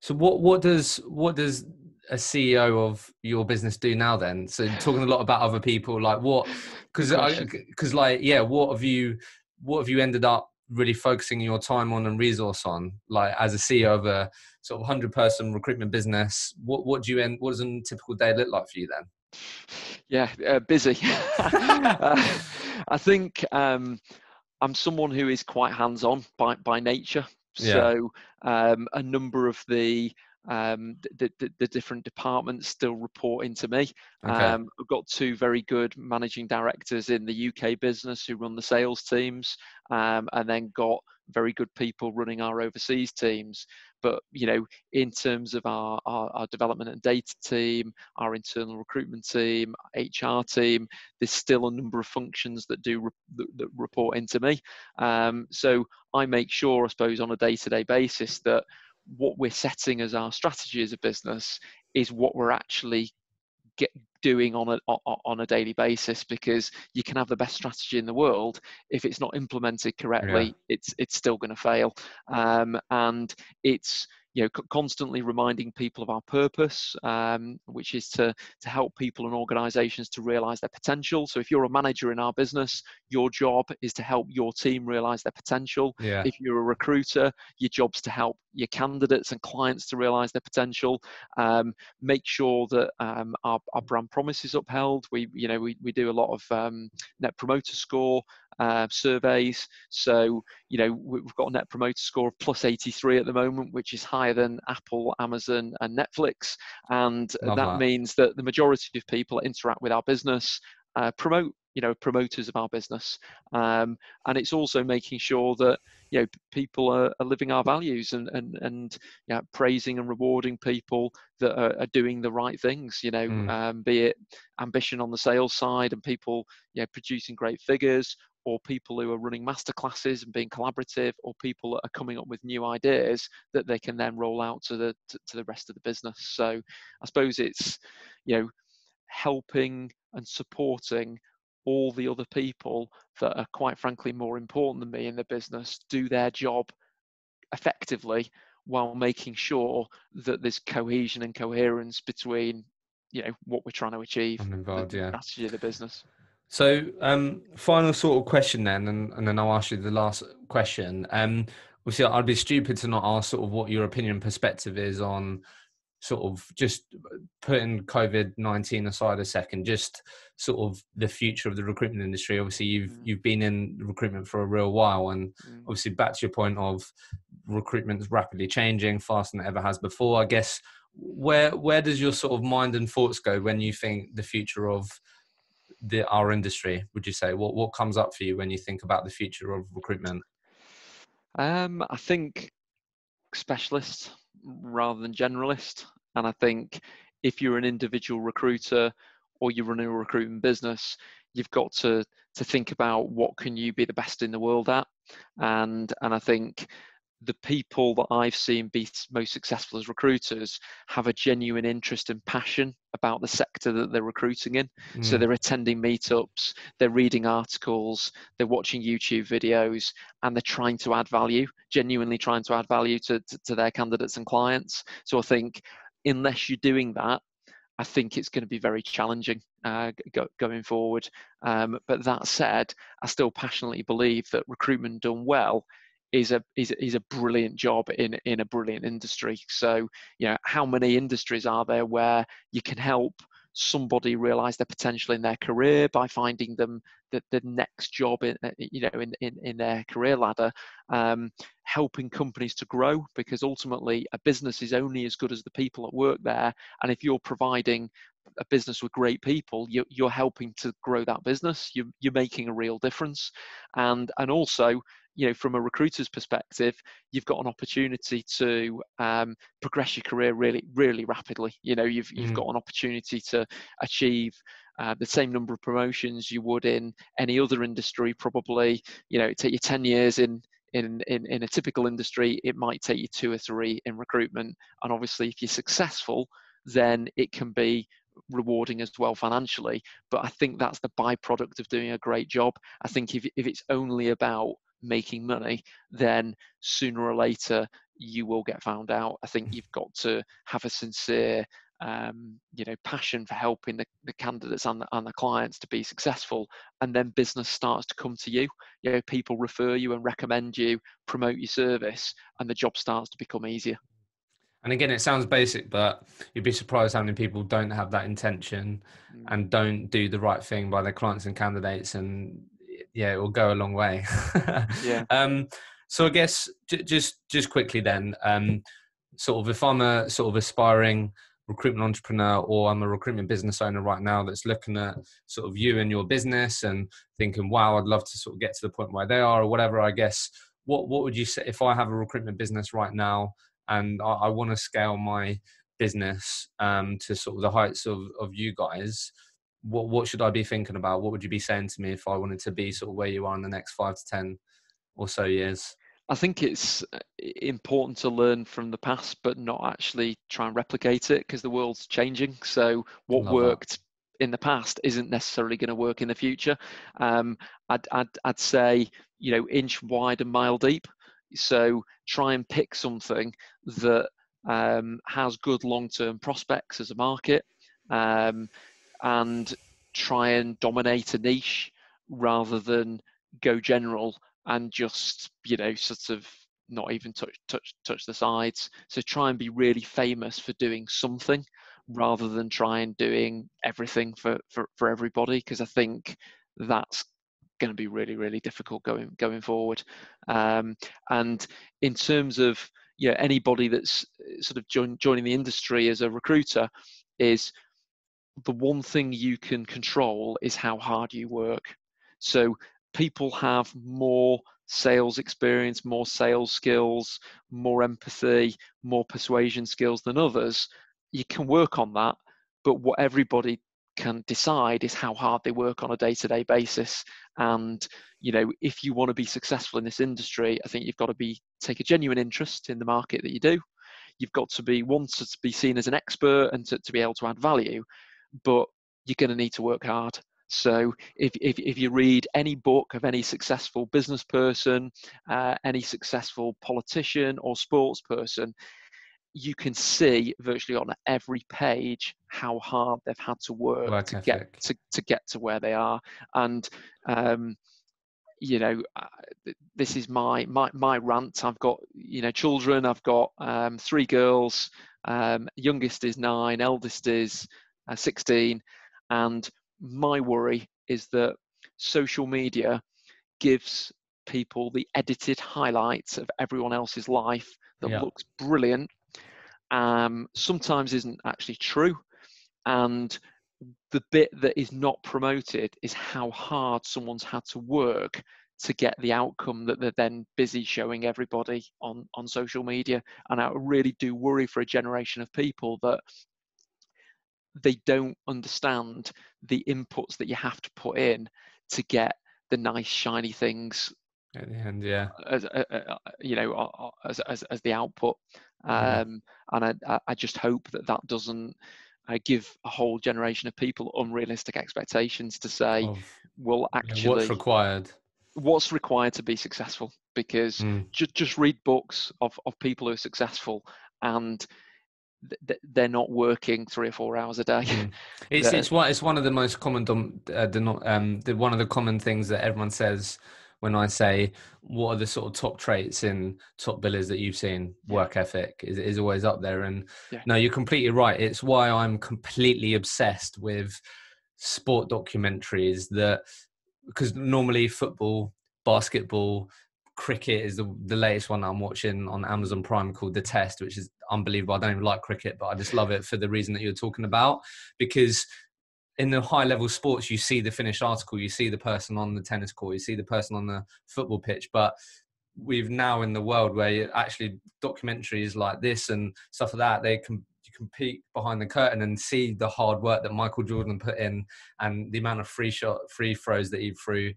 So what what does what does a CEO of your business do now then? So talking a lot about other people, like what? [SIGHS] Because because like yeah, what have you what have you ended up really focusing your time on and resource on? Like as a CEO of a sort of hundred person recruitment business, what what do you end? What does a typical day look like for you then? Yeah, uh, busy. [LAUGHS] uh, I think um, I'm someone who is quite hands-on by by nature. Yeah. So um, a number of the, um, the, the, the different departments still report into me. Okay. Um, I've got two very good managing directors in the UK business who run the sales teams, um, and then got very good people running our overseas teams. But you know, in terms of our, our, our, development and data team, our internal recruitment team, HR team, there's still a number of functions that do re- that, report into me. Um, so I make sure, I suppose, on a day-to-day basis that what we're setting as our strategy as a business is what we're actually get doing on a on a daily basis because you can have the best strategy in the world if it's not implemented correctly yeah. it's it's still going to fail um, and it's you know constantly reminding people of our purpose um, which is to to help people and organizations to realize their potential. So if you're a manager in our business your job is to help your team realize their potential. Yeah. if you're a recruiter your job's to help your candidates and clients to realize their potential. Um, make sure that um, our, our brand promise is upheld. We you know we, we do a lot of um, net promoter score uh, surveys. So, you know, we've got a net promoter score of plus 83 at the moment, which is higher than Apple, Amazon, and Netflix. And that, that, means that the majority of people that interact with our business uh, promote you know promoters of our business um, and it's also making sure that you know people are, are living our values and and and you know, praising and rewarding people that are, are doing the right things you know mm. um, be it ambition on the sales side and people you know producing great figures or people who are running masterclasses and being collaborative or people that are coming up with new ideas that they can then roll out to the to, to the rest of the business so i suppose it's you know helping and supporting all the other people that are quite frankly more important than me in the business do their job effectively while making sure that there's cohesion and coherence between you know what we're trying to achieve involved, the yeah. strategy of the business so um final sort of question then and, and then i'll ask you the last question um obviously i'd be stupid to not ask sort of what your opinion and perspective is on sort of just putting COVID nineteen aside a second, just sort of the future of the recruitment industry. Obviously, you've mm. you've been in recruitment for a real while, and mm. obviously back to your point of recruitment is rapidly changing, faster than it ever has before. I guess where where does your sort of mind and thoughts go when you think the future of the our industry? Would you say what what comes up for you when you think about the future of recruitment? Um, I think specialists rather than generalist. And I think if you're an individual recruiter or you're running a recruitment business, you've got to to think about what can you be the best in the world at. And and I think the people that I've seen be most successful as recruiters have a genuine interest and passion about the sector that they're recruiting in. Mm. So they're attending meetups, they're reading articles, they're watching YouTube videos, and they're trying to add value, genuinely trying to add value to, to, to their candidates and clients. So I think unless you're doing that, I think it's going to be very challenging uh, go, going forward. Um, but that said, I still passionately believe that recruitment done well is a is, is a brilliant job in in a brilliant industry. So you know how many industries are there where you can help somebody realize their potential in their career by finding them the, the next job in uh, you know in, in, in their career ladder um, helping companies to grow? Because ultimately a business is only as good as the people that work there. And if you're providing a business with great people you're, you're helping to grow that business. You're, you're making a real difference. And and also you know from a recruiter's perspective you've got an opportunity to um, progress your career really really rapidly you know you've you've mm. got an opportunity to achieve uh, the same number of promotions you would in any other industry probably you know take you 10 years in in, in, in a typical industry, it might take you two or three in recruitment. And obviously, if you're successful, then it can be rewarding as well financially. But I think that's the byproduct of doing a great job. I think if, if it's only about making money, then sooner or later you will get found out. I think you've got to have a sincere, um, you know, passion for helping the, the candidates and the, and the clients to be successful, and then business starts to come to you. You know, people refer you and recommend you, promote your service, and the job starts to become easier. And again, it sounds basic, but you'd be surprised how many people don't have that intention mm. and don't do the right thing by their clients and candidates, and yeah, it will go a long way. yeah. [LAUGHS] Um, so I guess j- just just quickly then, um, sort of if I'm a sort of aspiring recruitment entrepreneur or I'm a recruitment business owner right now that's looking at sort of you and your business and thinking, wow, I'd love to sort of get to the point where they are or whatever. I guess what what would you say if I have a recruitment business right now and I, I want to scale my business um, to sort of the heights of of you guys? What what should I be thinking about? What would you be saying to me if I wanted to be sort of where you are in the next five to ten or so years? I think it's uh, important to learn from the past, but not actually try and replicate it because the world's changing. So what Love worked that. in the past isn't necessarily going to work in the future. Um, I'd, I'd, I'd say you know inch wide and mile deep. So try and pick something that um, has good long-term prospects as a market. Um, and try and dominate a niche rather than go general and just you know sort of not even touch touch touch the sides. So try and be really famous for doing something rather than try and doing everything for for, for everybody because i think that's going to be really really difficult going going forward. Um, and in terms of you know anybody that's uh, sort of join, joining the industry as a recruiter is the one thing you can control is how hard you work. So people have more sales experience more sales skills more empathy more persuasion skills than others. You can work on that but what everybody can decide is how hard they work on a day-to-day basis. And you know if you want to be successful in this industry i think you've got to be take a genuine interest in the market that you do. You've got to be wanted to be seen as an expert and to, to be able to add value but you're going to need to work hard. So if, if, if you read any book of any successful business person uh, any successful politician or sports person you can see virtually on every page how hard they've had to work, work to ethic. get to, to get to where they are. And um, you know uh, this is my my my rant. I've got you know children i've got um, three girls um, youngest is nine eldest is uh, 16 and my worry is that social media gives people the edited highlights of everyone else's life that yeah. looks brilliant um, sometimes isn't actually true. And the bit that is not promoted is how hard someone's had to work to get the outcome that they're then busy showing everybody on, on social media. And I really do worry for a generation of people that they don't understand the inputs that you have to put in to get the nice shiny things at the end yeah as uh, uh, uh you know as, as, as the output um, and I, I just hope that that doesn't uh, give a whole generation of people unrealistic expectations to say, of, well, actually, what's required? What's required to be successful? Because mm. just just read books of of people who are successful and they're not working three or four hours a day. Mm. [LAUGHS] It's it's one it's one of the most common uh, the, um the one of the common things that everyone says when I say what are the sort of top traits in top billers that you've seen, work ethic is, is always up there. And yeah. no, you're completely right. It's why I'm completely obsessed with sport documentaries that because normally football, basketball, cricket is the, the latest one I'm watching on Amazon Prime called The Test, which is unbelievable. I don't even like cricket, but I just love it for the reason that you're talking about because in the high level sports, you see the finished article, you see the person on the tennis court, you see the person on the football pitch. But we've now in the world where actually documentaries like this and stuff like that, they can you can peek behind the curtain and see the hard work that Michael Jordan put in and the amount of free shot, free throws that he threw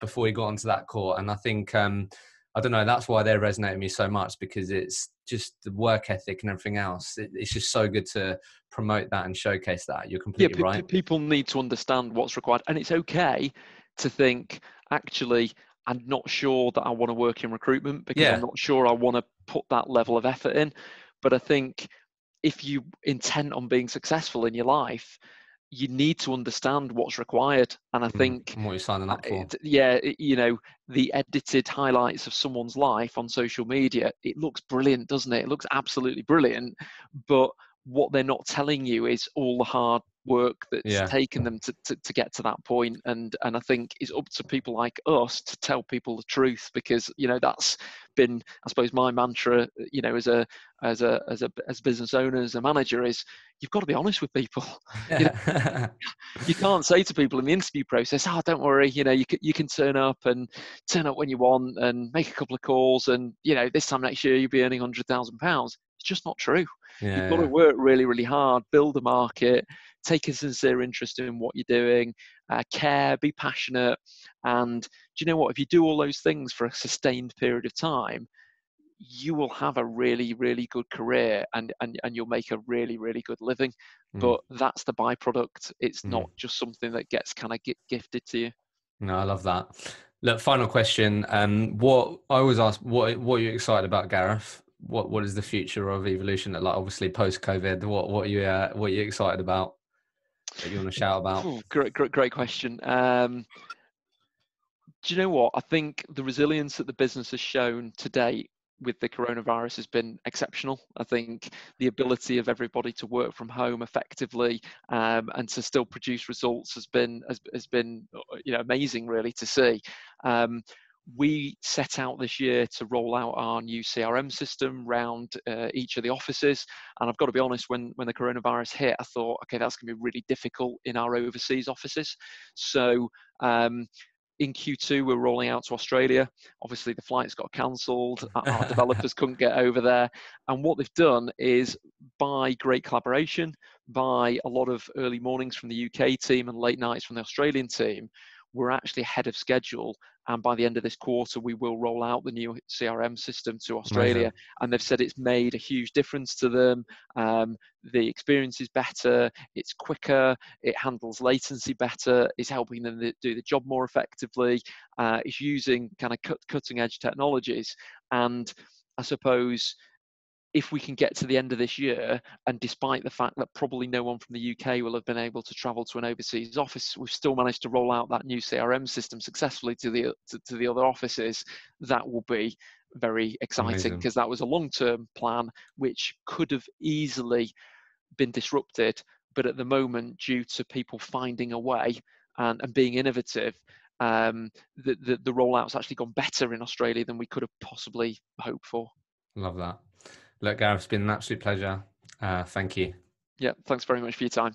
before he got onto that court. And I think um, I don't know. That's why they resonate with me so much because it's just the work ethic and everything else. It, it's just so good to promote that and showcase that. You're completely yeah, right. People need to understand what's required, and it's okay to think actually. I'm not sure that I want to work in recruitment because yeah. I'm not sure I want to put that level of effort in. But I think if you intent on being successful in your life, you need to understand what's required and i mm, think what you're signing up for. yeah you know the edited highlights of someone's life on social media it looks brilliant doesn't it? It looks absolutely brilliant but what they're not telling you is all the hard work that's yeah. taken them to, to, to, get to that point and and i think it's up to people like us to tell people the truth because you know that's been i suppose my mantra you know as a as a as a as business owner as a manager is you've got to be honest with people [LAUGHS] you, know, [LAUGHS] you, can't say to people in the interview process oh don't worry you know you can, you can turn up and turn up when you want and make a couple of calls and you know this time next year you'll be earning 100000 pounds just not true yeah, you've got to work really really hard build a market take a sincere interest in what you're doing, uh, care, be passionate. And do you know what? If you do all those things for a sustained period of time, you will have a really, really good career and, and, and you'll make a really, really good living. Mm. But that's the byproduct. It's mm. not just something that gets kind of gifted to you. No, I love that. Look, final question. Um, what I always ask, what what are you excited about, Gareth? What what is the future of evolution? Like obviously post COVID, what what are you uh, what are you excited about? that you want to shout about? Ooh, great, great, great question. Um, do you know what? I think the resilience that the business has shown to date with the coronavirus has been exceptional. I think the ability of everybody to work from home effectively um, and to still produce results has been has, has been you know amazing really to see. Um, we set out this year to roll out our new CRM system around uh, each of the offices. And I've got to be honest, when, when the coronavirus hit, I thought, okay, that's going to be really difficult in our overseas offices. So um, in Q2, we're rolling out to Australia. Obviously, the flights got cancelled. Our developers [LAUGHS] couldn't get over there. And what they've done is, by great collaboration, by a lot of early mornings from the UK team and late nights from the Australian team, we're actually ahead of schedule and by the end of this quarter we will roll out the new crm system to australia. Amazing. and they've said it's made a huge difference to them. Um, the experience is better it's quicker it handles latency better it's helping them do the job more effectively uh, it's using kind of cut, cutting edge technologies. And i suppose if we can get to the end of this year, and despite the fact that probably no one from the UK will have been able to travel to an overseas office, we've still managed to roll out that new CRM system successfully to the to, to the other offices. That will be very exciting because that was a long-term plan which could have easily been disrupted, but at the moment, due to people finding a way and, and being innovative, um, the, the the rollout's actually gone better in Australia than we could have possibly hoped for. Love that. Look, Gareth, it's been an absolute pleasure. Uh, thank you. Yeah, thanks very much for your time.